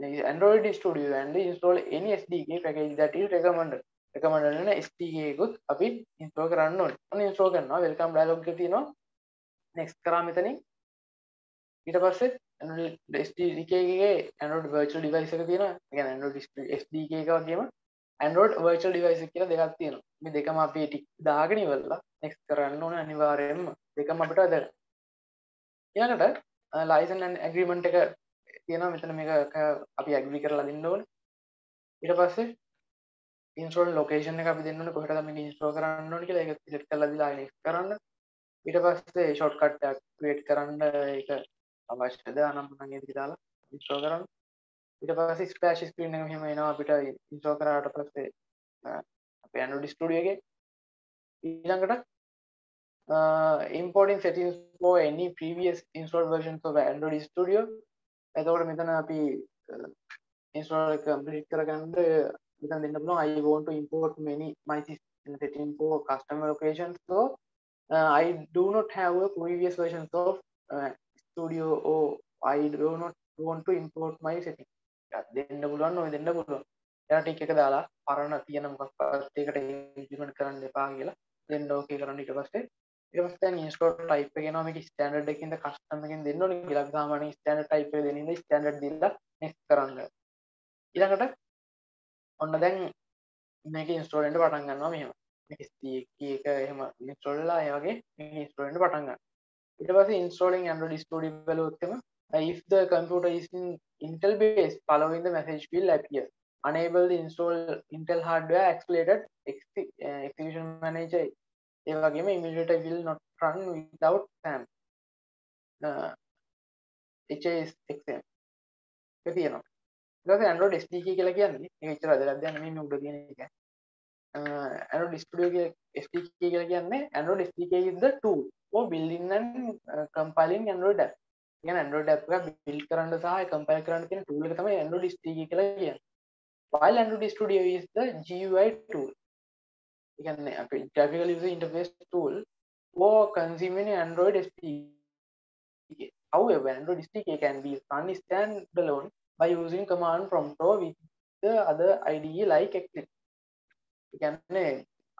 Android Studio and install any SDK package that is recommended recommended වෙන SDK එකකුත් අපි install කරන්න ඕනේ. ඔන්න install කරනවා welcome dialog එක තියෙනවා. next කරා මෙතනින් ඊට පස්සේ Android SDK එකේ Android virtual device එක තියෙනවා. ඒ කියන්නේ Android SDK එක වගේම Android virtual device එක කියලා දෙකක් තියෙනවා. මේ දෙකම අපි ටික දාගෙන ඉවරලා next කරන්න ඕනේ අනිවාර්යයෙන්ම. දෙකම අපිට වැදගත්. ඊළඟට ලයිසන් ඇග්‍රීමන්ට් එක තියෙනවා. මෙතන මේක අපි ඇග්‍රී කරලා දෙන්න ඕනේ. ඊට පස්සේ ඉන්ස්ටෝල් ලොකේෂන් එක අපි දෙන්න ඕනේ. කොහෙටද මේක ඉන්ස්ටෝල් කරන්න ඕනේ කියලා. ඒක සිලෙක්ට් කරලා දීලා නෙක්ස්ට් කරන්න. ඊට පස්සේ ෂොට්කට් එකක් ක්‍රියේට් කරන්න ඒක අවශ්‍යද? අනම් නම් ඒක දාලා ඉන්ස්ටෝල් කරන්න. ඊට පස්සේ ස්ප්ලෑෂ් ස්ක්‍රීන් එක මෙහෙම එනවා. අපිට ඉන්ස්ටෝල් කරාට පස්සේ අපේ Android Studio එකේ ඊළඟට uh, importing settings for any previous installed versions of Android Studio එතකොට මෙතන අපි install එක complete කරගන්න මෙතන දෙන්න පුළුවන් I want to import many my system setting for customer locations so uh, I do not have a previous versions of uh, Studio or I do not want to import my setting දෙන්න පුළුවන් ඔය දෙන්න පුළුවන්. එයා ටික එක දාලා පරණ තියෙන මොකක්වත් ඒකට ඉම්ප්ලිමන්ට් කරන්න එපා කියලා දෙන්න ඕකේ කරන්න ඊට පස්සේ. ඊට ඉන්ස්ටෝල් ටයිප් එක එනවා මේක ස්ටෑන්ඩඩ් එකකින්ද කස්ටම් එකකින් දෙන්න ඕනේ කියලා. සාමාන්‍යයෙන් ස්ටෑන්ඩඩ් ටයිප් එක දෙනින්ද ස්ටෑන්ඩඩ් දීලා නෙක්ස්ට් කරන්න. ඊළඟට ඔන්න දැන් මේක ඉන්ස්ටෝල් වෙන්න පටන් ගන්නවා මෙහෙම. මේක SDK එක එහෙම ඉන්ස්ටෝල් වෙලා ඒ වගේ මේක ඉන්ස්ටෝල් වෙන්න පටන් ගන්නවා. ඊට පස්සේ installing Android Studio බලුවොත් එම if the computer is in Intel based following the message will appear. Unable to install Intel hardware accelerated execution manager ඒ වගේම emulator will not run without SAM uh, HASXM එක තියෙනවා. ඊට Android SDK කියලා කියන්නේ ඒක ඉතර වැදගත් දෙයක් නෙමෙයි මේ උඩ තියෙන එක. uh, Android Studio SDK කියලා කියන්නේ Android SDK is the tool for building and uh, compiling Android app. කියන්නේ Android app එක build කරන්න සහ compile කරන්න තියෙන tool එක තමයි Android SDK කියලා කියන්නේ. While Android Studio is the GUI tool. කියන්නේ අපේ graphical user interface tool for consuming Android SDK. However, Android SDK can be run standalone by using command prompt or with the other IDE like Eclipse. කියන්නේ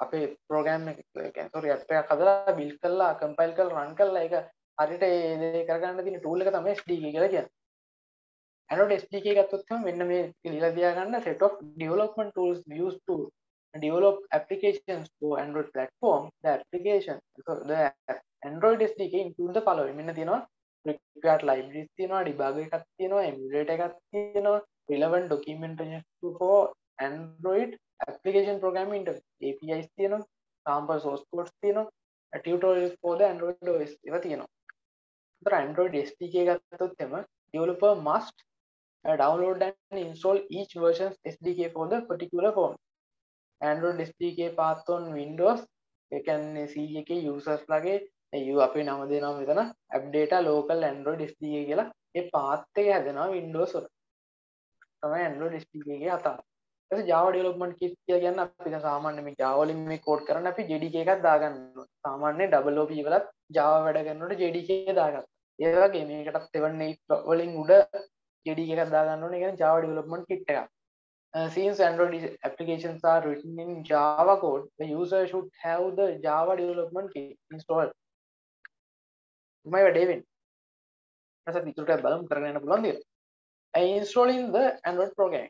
අපේ programme එක කියන්නේ sorry app එකක් හදලා build කරලා compile කරලා run කරලා ඒක හරියට ඒ දේ කරගන්න තියෙන tool එක තමයි SDK කියලා කියන්නේ. Android SDK ගත්තොත් මෙන්න මේ ලියලා තියා ගන්න set of development tools used to develop applications for Android platform, the application, so the Android SDK include the following. මෙන්න තියෙනවා required libraries තියෙනවා, debugger එකක් තියෙනවා, emulator එකක් තියෙනවා, relevant documentation for Android application programming interface, APIs තියෙනවා, sample source codes තියෙනවා, tutorials for the Android OS ඒවා තියෙනවා. ඒතර Android SDK ගත්තොත් එම developer must uh, download and install each version's SDK for the particular phone. Android SDK path on Windows එකන්නේ C එක users ලගේ ඒ අපේ නම දෙනවා මෙතන app data local Android SDK කියලා. ඒ path එක හැදෙනවා Windows වල. තමයි Android SDK එකේ අතාර. ඊට Java development kit කියලා කියන්නේ අපි දැන් සාමාන්‍ය මේ Java වලින් මේ කෝඩ් කරන්න අපි JDK එකක් දාගන්න ඕනේ. සාමාන්‍ය double OP වලත් Java වැඩ කරනකොට JDK එක දාගත්තා ඒ වගේ මේකටත් 7 8 වලින් උඩ JDK එකක් දාගන්න ඕනේ. කියන්නේ Java development kit එකක්. Uh, since Android applications are written in Java code, the user should have the Java development kit installed. My David. That's a picture tab බලමු කරගෙන යන්න පුළුවන් දෙයක්. installing the Android program.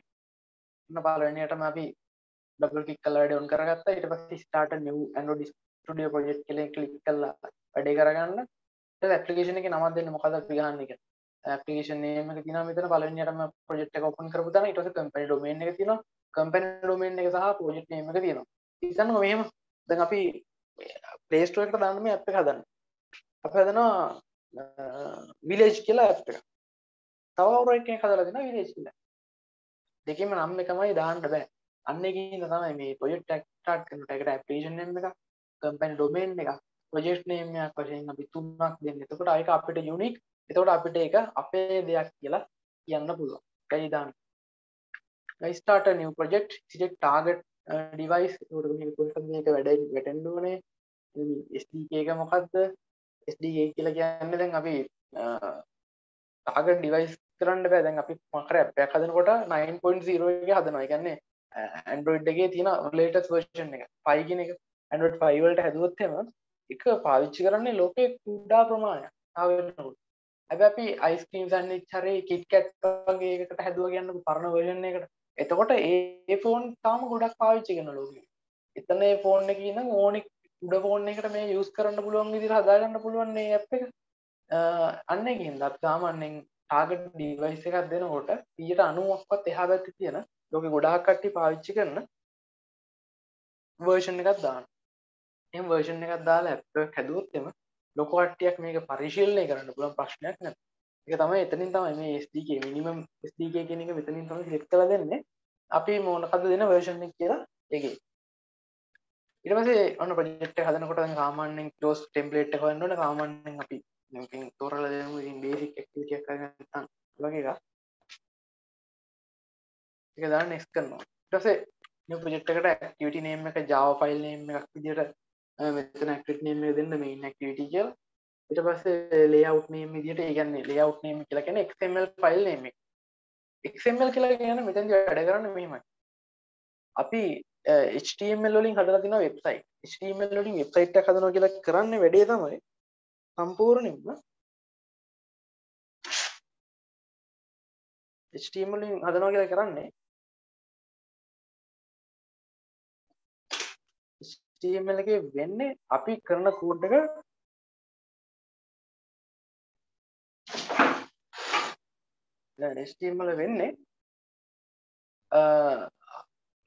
ඉන්න පළවෙනියටම අපි double click කරලා වැඩ on කරගත්තා. ඊට පස්සේ start a new Android Studio project කියලා click කරලා වැඩේ කරගන්න. ඇපලිකේෂන එක නමත් දෙන්න මොකද ගහන්න එක ඇපලිකේෂන් නේම එක තින මෙතන පලවෙනියටම ප්‍රොජෙක්ට් එක ඕපන් කරපු තැන ඊට පස්සේ කම්පැනි ඩොමේන් එක තියෙනවා. කම්පැනි ඩොමේන් එක සහ ප්‍රොජෙක්ට් නේම් එක තියෙනවා. හිතන්නකෝ මෙහෙම දැන් අපි eh, ප්ලේ ස්ටෝර් එකට දාන්න මේ ඇප් එක හදන්න. අපි හදනවා eh, විලේජ් කියලා ඇප් එක. තව කවුරු එකක් හදලා දෙනවා විලේජ් කියලා. දෙකේම නම් එකමයි දාන්න බෑ. අන්න එකකින් තමයි මේ ප්‍රොජෙක්ට් එක ස්ටාර්ට් කරනකොට ඒකට ඇප්ලිකේෂන් නේම් එක කම්පැනි ඩොමේන් එක ප්‍රොජෙක්ට් නේම් එකක් වශයෙන් අපි තුනක් දෙන්න. එතකොට ඒක අපිට යුනික්. එතකොට අපිට ඒක අපේ දෙයක් කියලා කියන්න පුළුවන්. ඒකයි දාන්න. I start a new project, select target uh, device. ඒකට මේක කොහොමද මේක වැඩ වැටෙන්න ඕනේ? SDK එක මොකද්ද? SDK කියලා කියන්නේ දැන් අපි uh, target device කරන්න බෑ දැන් අපි මොකක් හරි app එකක් හදනකොට 9.0 එක හදනවා. ඒ කියන්නේ uh, Android එකේ තියෙන latest version එක 5 කියන එක Android 5 වලට හැදුවොත් එහෙම එක පාවිච්චි කරන්නේ ලෝකේ කුඩා ප්‍රමාණයක් ආවෙන්නකොට හැබැයි අපි අයිස්ක්‍රීම් සැන්ඩ්විච් හරි කිට් කැට් වගේ එකකට හැදුවා කියන්නකො පරණ version එකකට. එතකොට ඒ ෆෝන් තාම ගොඩක් පාවිච්චි කරන ලෝකෙ. එතන ඒ ෆෝන් එකේ ඉඳන් ඕනෙ උඩ ෆෝන් එකට මේ යූස් කරන්න පුළුවන් විදිහට හදාගන්න පුළුවන් මේ ඇප් එක. අන්න ඒකින්ද අපි සාමාන්‍යයෙන් ටාගට් ඩිවයිස් එකක් දෙනකොට 90%ක්වත් එහා පැත්තේ තියෙන ලෝකෙ ගොඩාක් කට්ටිය පාවිච්චි කරන වර්ෂන් එකක් දාන්න එම වර්ෂන් එකක් දාලා ඇප් හැදුවොත් එම ලොකු කට්ටියක් මේක පරිශීලනය කරන්න පුළුවන් ප්‍රශ්නයක් නැත ඒක තමයි එතනින් තමයි මේ SDK මිනිමම් SDK කියන එක මෙතනින් තමයි සිලෙක්ට් කරලා දෙන්නේ. අපි මොනකද දෙන වර්ෂන් එක කියලා ඒකේ. ඊට පස්සේ ඔන්න ප්‍රොජෙක්ට් එක හදනකොට දැන් සාමාන්‍යයෙන් ක්ලෝස් ටෙම්ප්ලේට් එක හොයන්න ඕනේ. සාමාන්‍යයෙන් අපි ඉතින් තෝරලා දෙමු. ඉතින් බේසික් ඇක්ටිවිටි එකක් කරගෙන නැත්නම් වගේ එකක්. ඒක දාන්න නෙක්ස්ට් කරනවා. ඊට පස්සේ new project එකට activity name එක java file name එකක් විදිහට මෙතන ඇක්ටිවිටි නේම් එක දෙන්න මේන් ඇක්ටිවිටි කියලා. ඊට පස්සේ ලේඅවුට් නේම් විදිහට ඒ කියන්නේ ලේඅවුට් නේම් කියලා කියන්නේ XML ෆයිල් නේම් එක. XML කියලා කියන්නේ මෙතනදී වැඩ කරන්නේ මෙහෙමයි. අපි HTML වලින් හදලා තියෙන වෙබ්සයිට් HTML වලින් වෙබ්සයිට් එකක් හදනවා කියලා කරන්නේ වැඩේ තමයි සම්පූර්ණයෙන්ම HTML වලින් හදනවා කියලා කරන්නේ HTML එකේ වෙන්නේ අපි කරන කෝඩ් එක දැන් HTML වෙන්නේ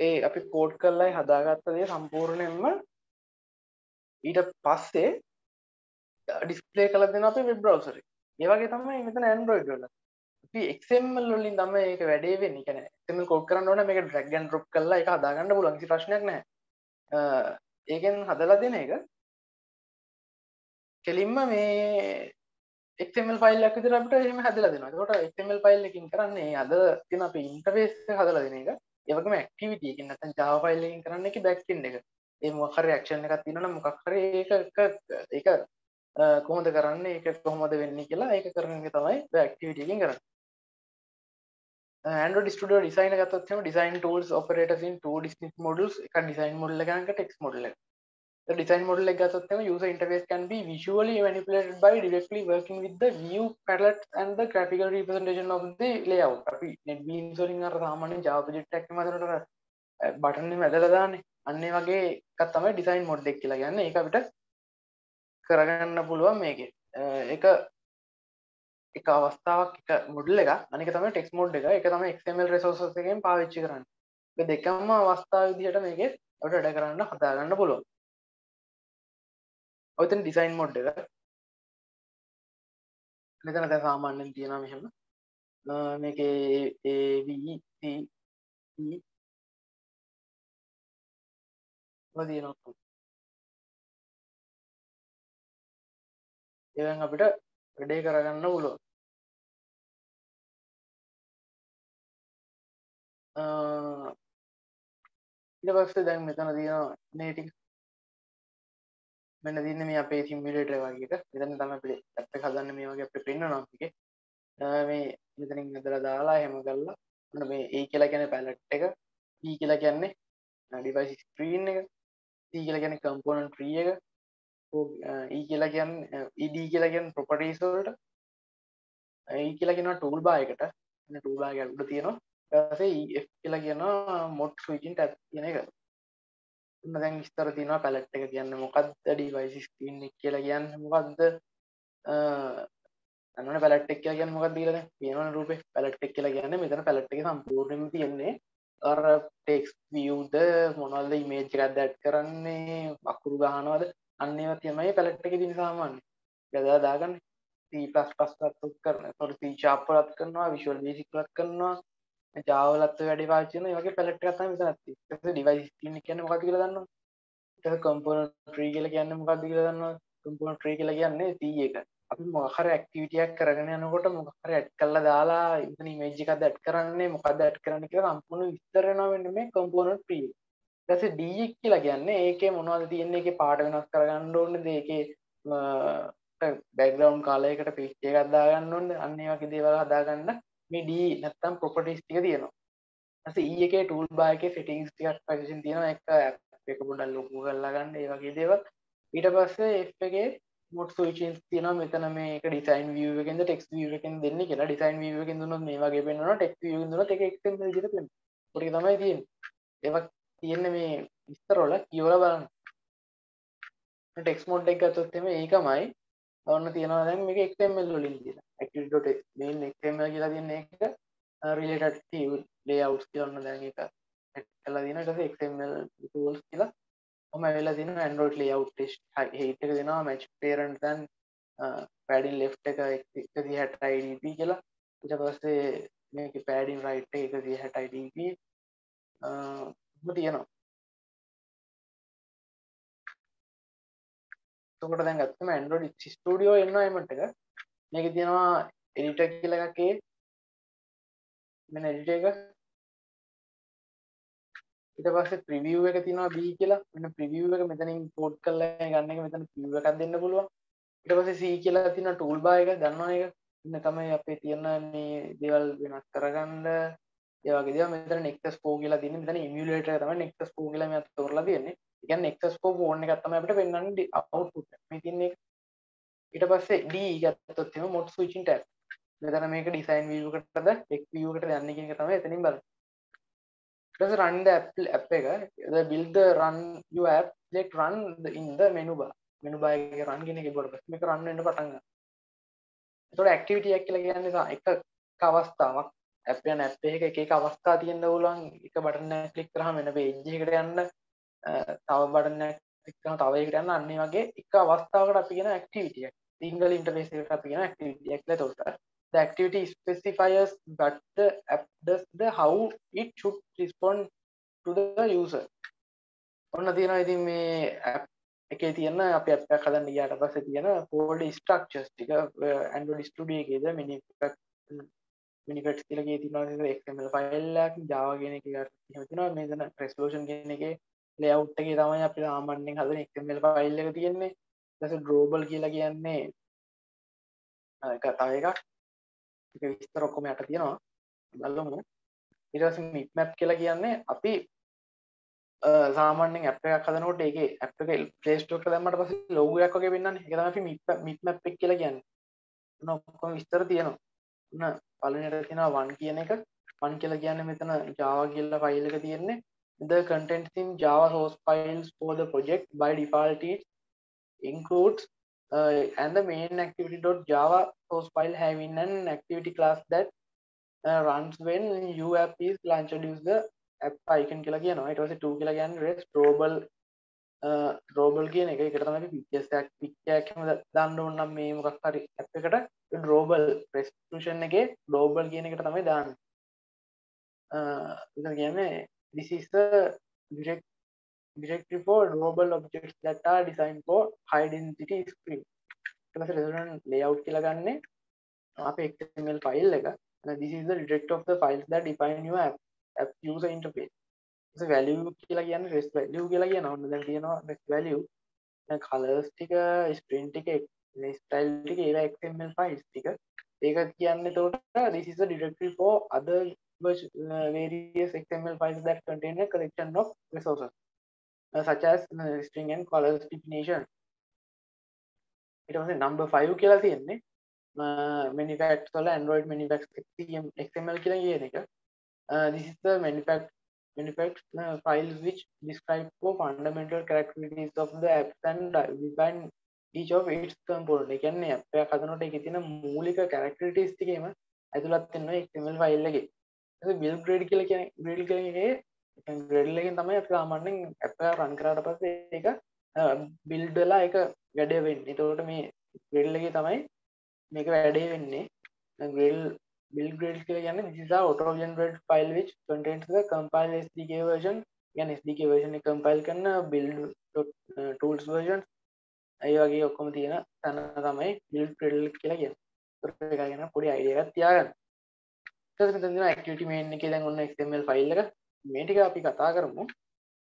ඒ අපි කෝඩ් කරලායි හදාගත්ත දේ සම්පූර්ණයෙන්ම ඊට පස්සේ ඩිස්ප්ලේ කළ දෙන අපේ වෙබ් බ්‍රවුසර් එකේ. ඒ වගේ තමයි මෙතන Android වල. අපි XML වලින් තමයි ඒක වැඩේ වෙන්නේ. කියන්නේ XML කෝඩ් කරන්න ඕනේ මේක drag and drop කරලා ඒක හදාගන්න පුළුවන්. කිසි ප්‍රශ්නයක් නැහැ. ඒකෙන් හදලා දෙන එක කෙලින්ම මේ XML ෆයිල් එකක් විතර අපිට එහෙම හදලා දෙනවා. එතකොට XML ෆයිල් එකකින් කරන්නේ අද තියෙන අපේ ඉන්ටර්ෆේස් එක හදලා දෙන එක. ඒ වගේම ඇක්ටිවිටි එකකින් නැත්නම් Java ෆයිල් එකකින් කරන්නේ ඒකේ බෑක් එන්ඩ් එක. ඒ මොකක් හරි ඇක්ෂන් එකක් තියෙනවා නම් මොකක් හරි ඒක ඒක කොහොමද කරන්නේ ඒක කොහොමද වෙන්නේ කියලා ඒක කරන එක තමයි ඇක්ටිවිටි එකකින් කරන්නේ. Android Studio design ගත්තොත් එහෙම design tools operators in two distinct modules එක design model එක ගන්නක text model එක. The design model එක ගත්තොත් එහෙම user interface can be visually manipulated by directly working with the view palette and the graphical representation of the layout. අපි NetBeans වලින් අර සාමාන්‍යයෙන් Java project එකක් හදනකොට බටන් එක ඇදලා දාන්නේ. අන්න ඒ වගේ එකක් තමයි design mode එක කියලා කියන්නේ. ඒක අපිට කරගන්න පුළුවන් මේකේ. ඒක එක අවස්ථාවක් එක මොඩල් එක අනික තමයි ටෙක්ස් මොඩ් එක. එක තමයි XML resources එකෙන් පාවිච්චි කරන්නේ. ඒ දෙකම අවස්ථාව විදිහට මේකේ අපිට වැඩ කරන්න හදාගන්න පුළුවන්. ඔතන ඩිසයින් මොඩ් එක. මෙතන දැන් සාමාන්‍යයෙන් තියෙනවා මෙහෙම. මේකේ A B C E. වල තියෙනවා. ඒවෙන් අපිට වැඩේ කරගන්න පුළුවන්. ඊට පස්සේ දැන් මෙතන තියෙනවා මේ ටික. මෙන්න දින්න මේ අපේ සිම්යුලේටර් වගේ එක. මෙතන තමයි අපිට ඇප් එක හදන්න. මේ වගේ අපිට පෙන්වනවා මේකේ මේ මෙතනින් ඉඳලා දාලා එහෙම කරලා ඔන්න මේ A කියලා කියන්නේ palette එක. E කියලා කියන්නේ device screen එක. C කියලා කියන්නේ component tree එක. E කියලා කියන්නේ ED කියලා කියන්නේ properties වලට. E කියලා කියනවා toolbar එකට. එන්න toolbar එක උඩ තියෙනවා. ඊට පස්සේ e, F කියලා කියනවා mod switching tab කියන එක. ඔන්න දැන් විස්තර තියෙනවා palette එක කියන්නේ මොකක්ද device screen එක කියලා කියන්නේ මොකක්ද අන්න පැලට්ටක් කියල මොක් දීල පියන රූපේ. පැලට්ටක් කියලා කියන්න මෙතන පැලට්ක සම්පූර්ණම තියෙන්නේ. අර ටෙක්ස් වියද මොනල්ද ඉමේජ් එකක් දැට් කරන්නේ අකුරු ගහනවද? අන්නේව තමයි පැලට් එක තින සාමාන්‍ය. ගදා දාගන්න. පස් පස් කරන තොර චාපලත් කරනවා විශවල් බේසිකලත් කරනවා. ජාවලත් වැඩි පාචන වගේ පැලට් කතා විසනති ඩිවයිස් කියන මොකද කියල දන්න කම්පන ත්‍රී කියල කියන්න මොකක්ද කියල දන්න කම්පන ත්‍රී කියල කියන්නේ තිය එක. අපි මොහර ඇක්ටිවිටියක් කරගෙන යනකොට මොහර ඇට් කල්ල දාලා ඉතන මේජික දැට් කරන්නේ මොකද ඇට් කරන්න කිය සම්පුුණු විස්තරෙනවෙන්න මේ කම්පෝනට ප්‍රී දැස ඩීක් කියලා කියන්නේ ඒක මොනවද තියන්නේ? එක පාට වෙනස් කරගන්න ඕන්න දෙක බැග්‍රවන්් කාලයකට පිච්චේ ගත්දාගන්න ඕන්න අන්නේ වගේ දේවල් හදාගන්න. මේ ඩී නැත්තම් පොපටිස්ටික තියෙනවා. ඇස ඒක ටූල් බායක ෆිටිංස් ටිකක් පසිසින් තියෙන එක එක පුඩල් ලොකු කරලාගන්න ඒ වගේ දේවල්. ඊට පස්සේ එගේ මොට් සචන් තියන මෙතන මේ ඩිසයින් වියගෙන් ටෙක් වියකෙන් දෙන්න කියලා. ඩිසයින් වියගෙන් දුන්න මේ වගේ පෙන්න්න ටෙක් දුන එක එක් ජිට පොටි තමයි තියෙන් ඒවක් තියෙන්න මේ විස්තරෝල කියවල බලන්න. ටෙක්ස් මොඩ් එක ගත්තොත්තම ඒකමයි. ඔන්න තියෙනවා දැන් මේක එක්මල් වලින් තියෙන ඇක්ටිවිටි මේන් එක්මල් කියලා තියෙන එක රිලේටඩ් ලේ අවුට්ස් කියන්න දැන් එක කලා දින එක්මල් ටූල්ස් කියලා ම වෙලා දින ඇන්ඩරෝඩ් ලේව් ටෙස්් හිට දෙෙනවා. මච් පේරන්ට් තැන් පැඩින් ලෙෆ් එක එකදී හැට අයිඩප කියලා. ඉට පස්සේ මේක පෑඩින් රයිට් එකදී හැට අයිඩප තියෙනවා තකට දැන් ගත්තම ඇන්ඩරෝඩ් ස්ටඩියෝ එන්න එමට එක මේක තියෙනවා එඩිට කියලකේ මෙ එඩිට එක ඉට පස්ස ප්‍රවිය් එක තිනවා බී කියලා මෙන්න ප්‍රවිය් එක මෙතනින් පෝට් කල්ල ගන්න එක මෙතන පිව එකක් දෙන්න පුළුවන් ඉට පස සී කියලා තින ටූල් බා එක දන්නවා එක ඉන්න තමයි අපේ තියන්න මේ දේවල් වෙනස් කරගන්න ඒවගේ මෙත නෙක්ස් පෝ කියලා තින තන ඉමියලට තම නෙක්ස් පෝ කියල තොරලා තියන්නේ. එක නෙක්ස් පෝ ඕන්න එකත්තම අපට පෙන්න්න අවුට් තින්නේ ඊට පස්සේ ඩී ගත්තොත්ම මොට් සුචින් ටැක් මෙතන මේක ඩිසයින් වියකටද එක් වියකට යන්න එක තම එතනින් බල does run the app, app එක the build the run your app select run the, in the menu bar. menu bar එකේ run කියන එක බොඩ පස්සේ මේක run වෙන්න පටන් ගන්නවා. එතකොට activity එකක් කියලා කියන්නේ එක අවස්ථාවක්. App යන app එකක එක එක අවස්ථා තියෙන්න පුළුවන්. එක බටන් එකක් ක්ලික් කරාම වෙන page එකකට යන්න. තව බටන් එකක් ක්ලික් කරාම තව එකකට යන්න. අන්න වගේ එක අවස්ථාවකට අපි කියන activity එක single interface එකට අපි කියන activity එකක් එතකොට the activity specifies but the app does the how it should respond to the user. ඔන්න තියෙනවා ඉතින් මේ app එකේ තියෙන අපි app එකක් හදන්න ගියාට පස්සේ තියෙන folder structures ටික Android Studio එකේද manifest manifest කියලා කිය තියෙනවා XML file එකක් Java කියන එකක් එහෙම තියෙනවා. මෙතන resolution කියන එකේ layout එකේ තමයි අපි සාමාන්‍යයෙන් හදන XML file එක තියෙන්නේ. ඊට පස්සේ global කියලා කියන්නේ එක තව එකක්. විස්තර ඔක්කොම යට තියෙනවා. බලමු. ඊට පස්සේ මිට්මැප් කියලා කියන්නේ අපි සාමාන්‍යයෙන් ඇප් එකක් හදනකොට ඒකේ ඇප් එක ප්ලේ ස්ටෝර් එකට දැම්මට පස්සේ ලෝගෝ එකක් වගේ පෙන්නන්නේ ඒක තමයි අපි මිට්මැප් එක කියලා කියන්නේ. ඔන්න ඔක්කොම විස්තර තියෙනවා. ඔන්න පළවෙනියට තියෙනවා 1 කියන එක. 1 කියලා කියන්නේ මෙතන Java කියලා ෆයිල් එක තියෙන්නේ. The contents in Java source files for the project by default it includes uh, and the main activity.java source file having an activity class that uh, runs when you app is launched. Use the app icon කියලා කියනවා. ඊට පස්සේ 2 කියලා කියන්නේ rest global uh, global කියන එක. ඒකට තමයි pictures එකක් picture එකක් එහෙම දාන්න ඕන නම් මේ මොකක් හරි app එකට global resolution එකේ global කියන එකට තමයි දාන්නේ. uh, ඉතින් කියන්නේ this is the direct directory for global objects that are designed for high density screen. ඊට resonant layout කියලා ගන්නෙ අපේ XML file එක. This is the directory of the files that define your app app user interface. so value කියලා කියන්නේ rest value කියලා කියනවා ඔන්න දැන් තියෙනවා rest value දැන් colors ටික string ටික style ටික ඒවා XML files ටික ඒක කියන්නේ එතකොට this is the directory for other various XML files that contain a collection of resources uh, such as uh, string and colors definition ඊට පස්සේ number 5 කියලා තියෙන්නේ manufacture වල android manufacture xml කියලා කියන එක uh, this is the manufacture manufacture uh, files which describe for fundamental characteristics of the apps and define ඊචෝ ේටස් කම්පෝට් එකන්නේ අප කදනට එක තින මූලික කැරක්ටටිස්ටිකීම ඇතුළත්න්න එක්මල් ෆයිල්ලගේ බිල් ග්‍රඩ් කියල කියන ග්‍රඩ් කරගේ ග්‍රඩ්ලකින් තමයි අප ආමන්නෙන් ඇප රන් කරට පස්සේ එක බිල්ඩලා එක වැඩවෙන්න තෝට මේ ග්‍රෙල්ලගේ තමයි මේක වැඩේ වෙන්නේ. ග්‍රල් බිල් ග්‍රඩ් කියල ගන්න නිසා ඔටෝජන් ඩ file which content compile SDK version ගැන SDK වර්ෂණ කම්පයිල් කරන්න බිල්ඩ ටූල්ස් වර්ෂන් ඇයි වගේ ඔක්කොම තියෙන තැන තමයි බිල් ප්‍රෙල් කියලා කිය ගැන පොඩි අයිඩියගත් තියාගන්න ඇක්ටි මේන් එක දැන් ඔන්න එක්මල් ෆයිල් එක මේටික අපි කතා කරමු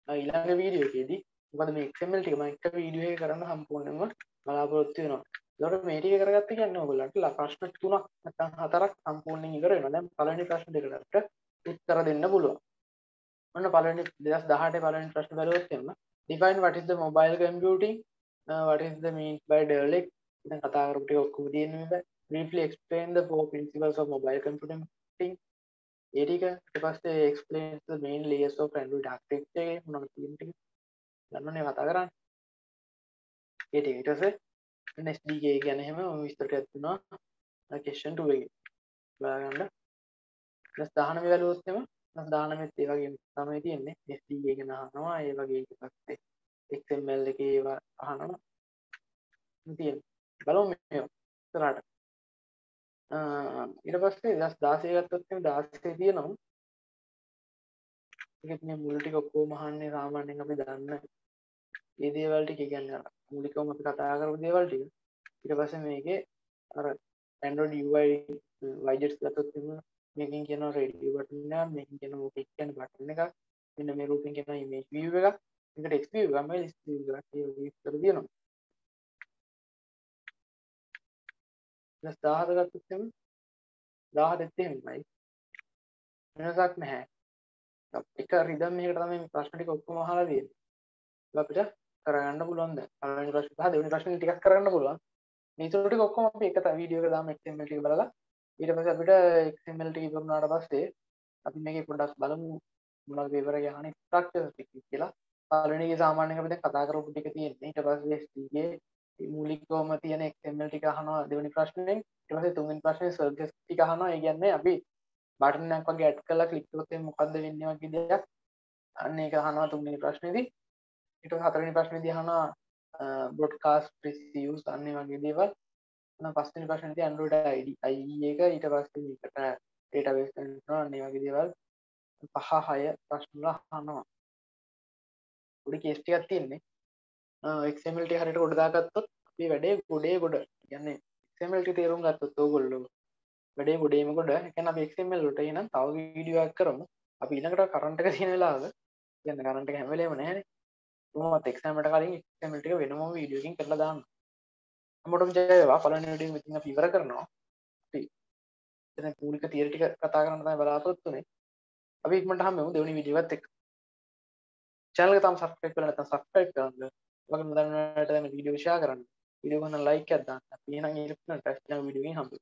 ඊළඟ වීඩියෝකේදී මොකද මේ එක්මල් ටික මම එක වීඩියෝ එක කරන්න සම්පූර්ණයෙන්ම බලාපොරොත්තු වෙනවා ඒකට මේ ටික කරගත්ත කියන්නේ ඔයගොල්ලන්ට ප්‍රශ්න තුනක් නැත්නම් හතරක් සම්පූර්ණයෙන් ඉවර වෙනවා. දැන් පළවෙනි ප්‍රශ්න දෙකට උත්තර දෙන්න පුළුවන්. ඔන්න පළවෙනි 2018 පළවෙනි ප්‍රශ්න බැලුවොත් එන්න define what is the mobile computing? Uh, what is the mean by Derlick දැන් කතා කරපු ටික ඔක්කොම තියෙන්නේ මේ briefly explain the four principles of mobile computing. ඒ ටික ඊට පස්සේ explain the main layers of Android architecture. එකේ මොනවද තියෙන ටික? ගන්නනේ කතා කරන්නේ. ඒ ටික ඊට පස්සේ SDK ගැන එහෙම විස්තර ටිකක් දුන්නා question 2 එකේ බලන්න ඊට 19 වැළුවොත් එම 19 ඒ වගේ තමයි තියෙන්නේ. SDK ගැන අහනවා ඒ වගේ ඊට පස්සේ XML එකේ ඒවා අහනවා. තියෙන. බලමු මේ ඉස්සරහට. ඊට පස්සේ දස් දාසය ගත්තොත් දාසේ තියෙනවා. ඒකත් මේ මුල් ටික ඔක්කොම අහන්නේ සාමාන්‍යයෙන් අපි දන්න ඒ දේවල් ටික කියන්නේ මූලිකවම අපි කතා කරපු දේවල් ටික. ඊට පස්සේ මේකේ අර Android UI widgets ගත්තොත් මේකෙන් කියනවා radio button එක මේකෙන් කියනවා මොකක් කියන්නේ button එකක්. මෙන්න මේ රූපෙන් කියනවා image view එකක්. මේක text view එකක් මේ list view එකක් ඒ විස්තර තියෙනවා. දස් දාහද ගත්තම දාහදෙත් එහෙමයි. වෙනසක් නැහැ. එක රිදම් මේකට තමයි ප්‍රශ්න ටික ඔක්කොම අහලා තියෙන්නේ. අපිට කරගන්න පුළුවන් දැන් පළවෙනි ප්‍රශ්න සහ දෙවෙනි ප්‍රශ්න ටිකක් කරගන්න පුළුවන්. මේ තුන ටික ඔක්කොම අපි එක වීඩියෝ එක දාමු XML ටික බලලා. ඊට පස්සේ අපිට XML ටික ඉවරුනාට පස්සේ අපි මේකේ පොඩ්ඩක් බලමු. මොනවද පේපර් එකේ අහන්නේ ස්ට්‍රක්චර්ස් ටික කියලා. පළවෙනි එකේ සාමාන්‍යයෙන් අපි දැන් කතා කරපු ටික තියෙන්නේ. ඊට පස්සේ STK මූලිකවම තියෙන XML ටික අහනවා දෙවෙනි ප්‍රශ්නෙන්. ඊට පස්සේ තුන්වෙනි ප්‍රශ්නේ සර්කස් ටික අහනවා. ඒ කියන්නේ අපි බටන් එකක් වගේ ඇඩ් කරලා ක්ලික් කරොත් මොකද්ද වෙන්නේ වගේ දෙයක්. අන්න ඒක අහනවා තුන්වෙනි ප්‍රශ්නේදී. ඊට පස්සේ හතරවෙනි ප්‍රශ්නේදී අහනවා බ්‍රොඩ්කාස්ට් රිසීව්ස් අන්න ඒ වගේ දේවල්. ඊට පස්වෙනි ප්‍රශ්නේදී Android ID IE එක ඊට පස්සේ මේකට database කරනවා අන්න ඒ වගේ දේවල්. පහ හය ප්‍රශ්න වල අහනවා. පොඩි කේස් ටිකක් තියෙන්නේ. එක්මල්ට හරිට ගොඩ දාගත්තොත් අපි වැඩේ ගොඩේ ගොඩ ගන්න එක්මල්ට තේරුම් ගත්තොත් ඕගොල්ලු වැඩේ ගොඩේම ගොඩ. එකන එක්මල්ලට නම් තව වීඩියක් කරම. අපි ඉනකට කරන්ටක තියෙන වෙලාද ගන්න කරන්ට හැමලේම නෑන මත් එක්මට කලින් එක්මල්ට වෙනම වීඩියකින් කරලා දාන්න. මොටම ජයවා පලන ඩ විතින්න පිවර කරනවා. පූලික තීරටික කතා කරන්න බලාපොත්තුනේ අපි ඉක්මට හම දෙවනි විඩිවත් එක් චැනල තම සක්‍රක් කලට සක්‍රයි් කරන්න. වගේ මුදන්නට දැන වීඩියෝ ෂයා කරන්න. විඩියෝ ගන්න ලයික් ඇත්දන්න පියන ඉරන ටස්න විඩියෝ හම්බ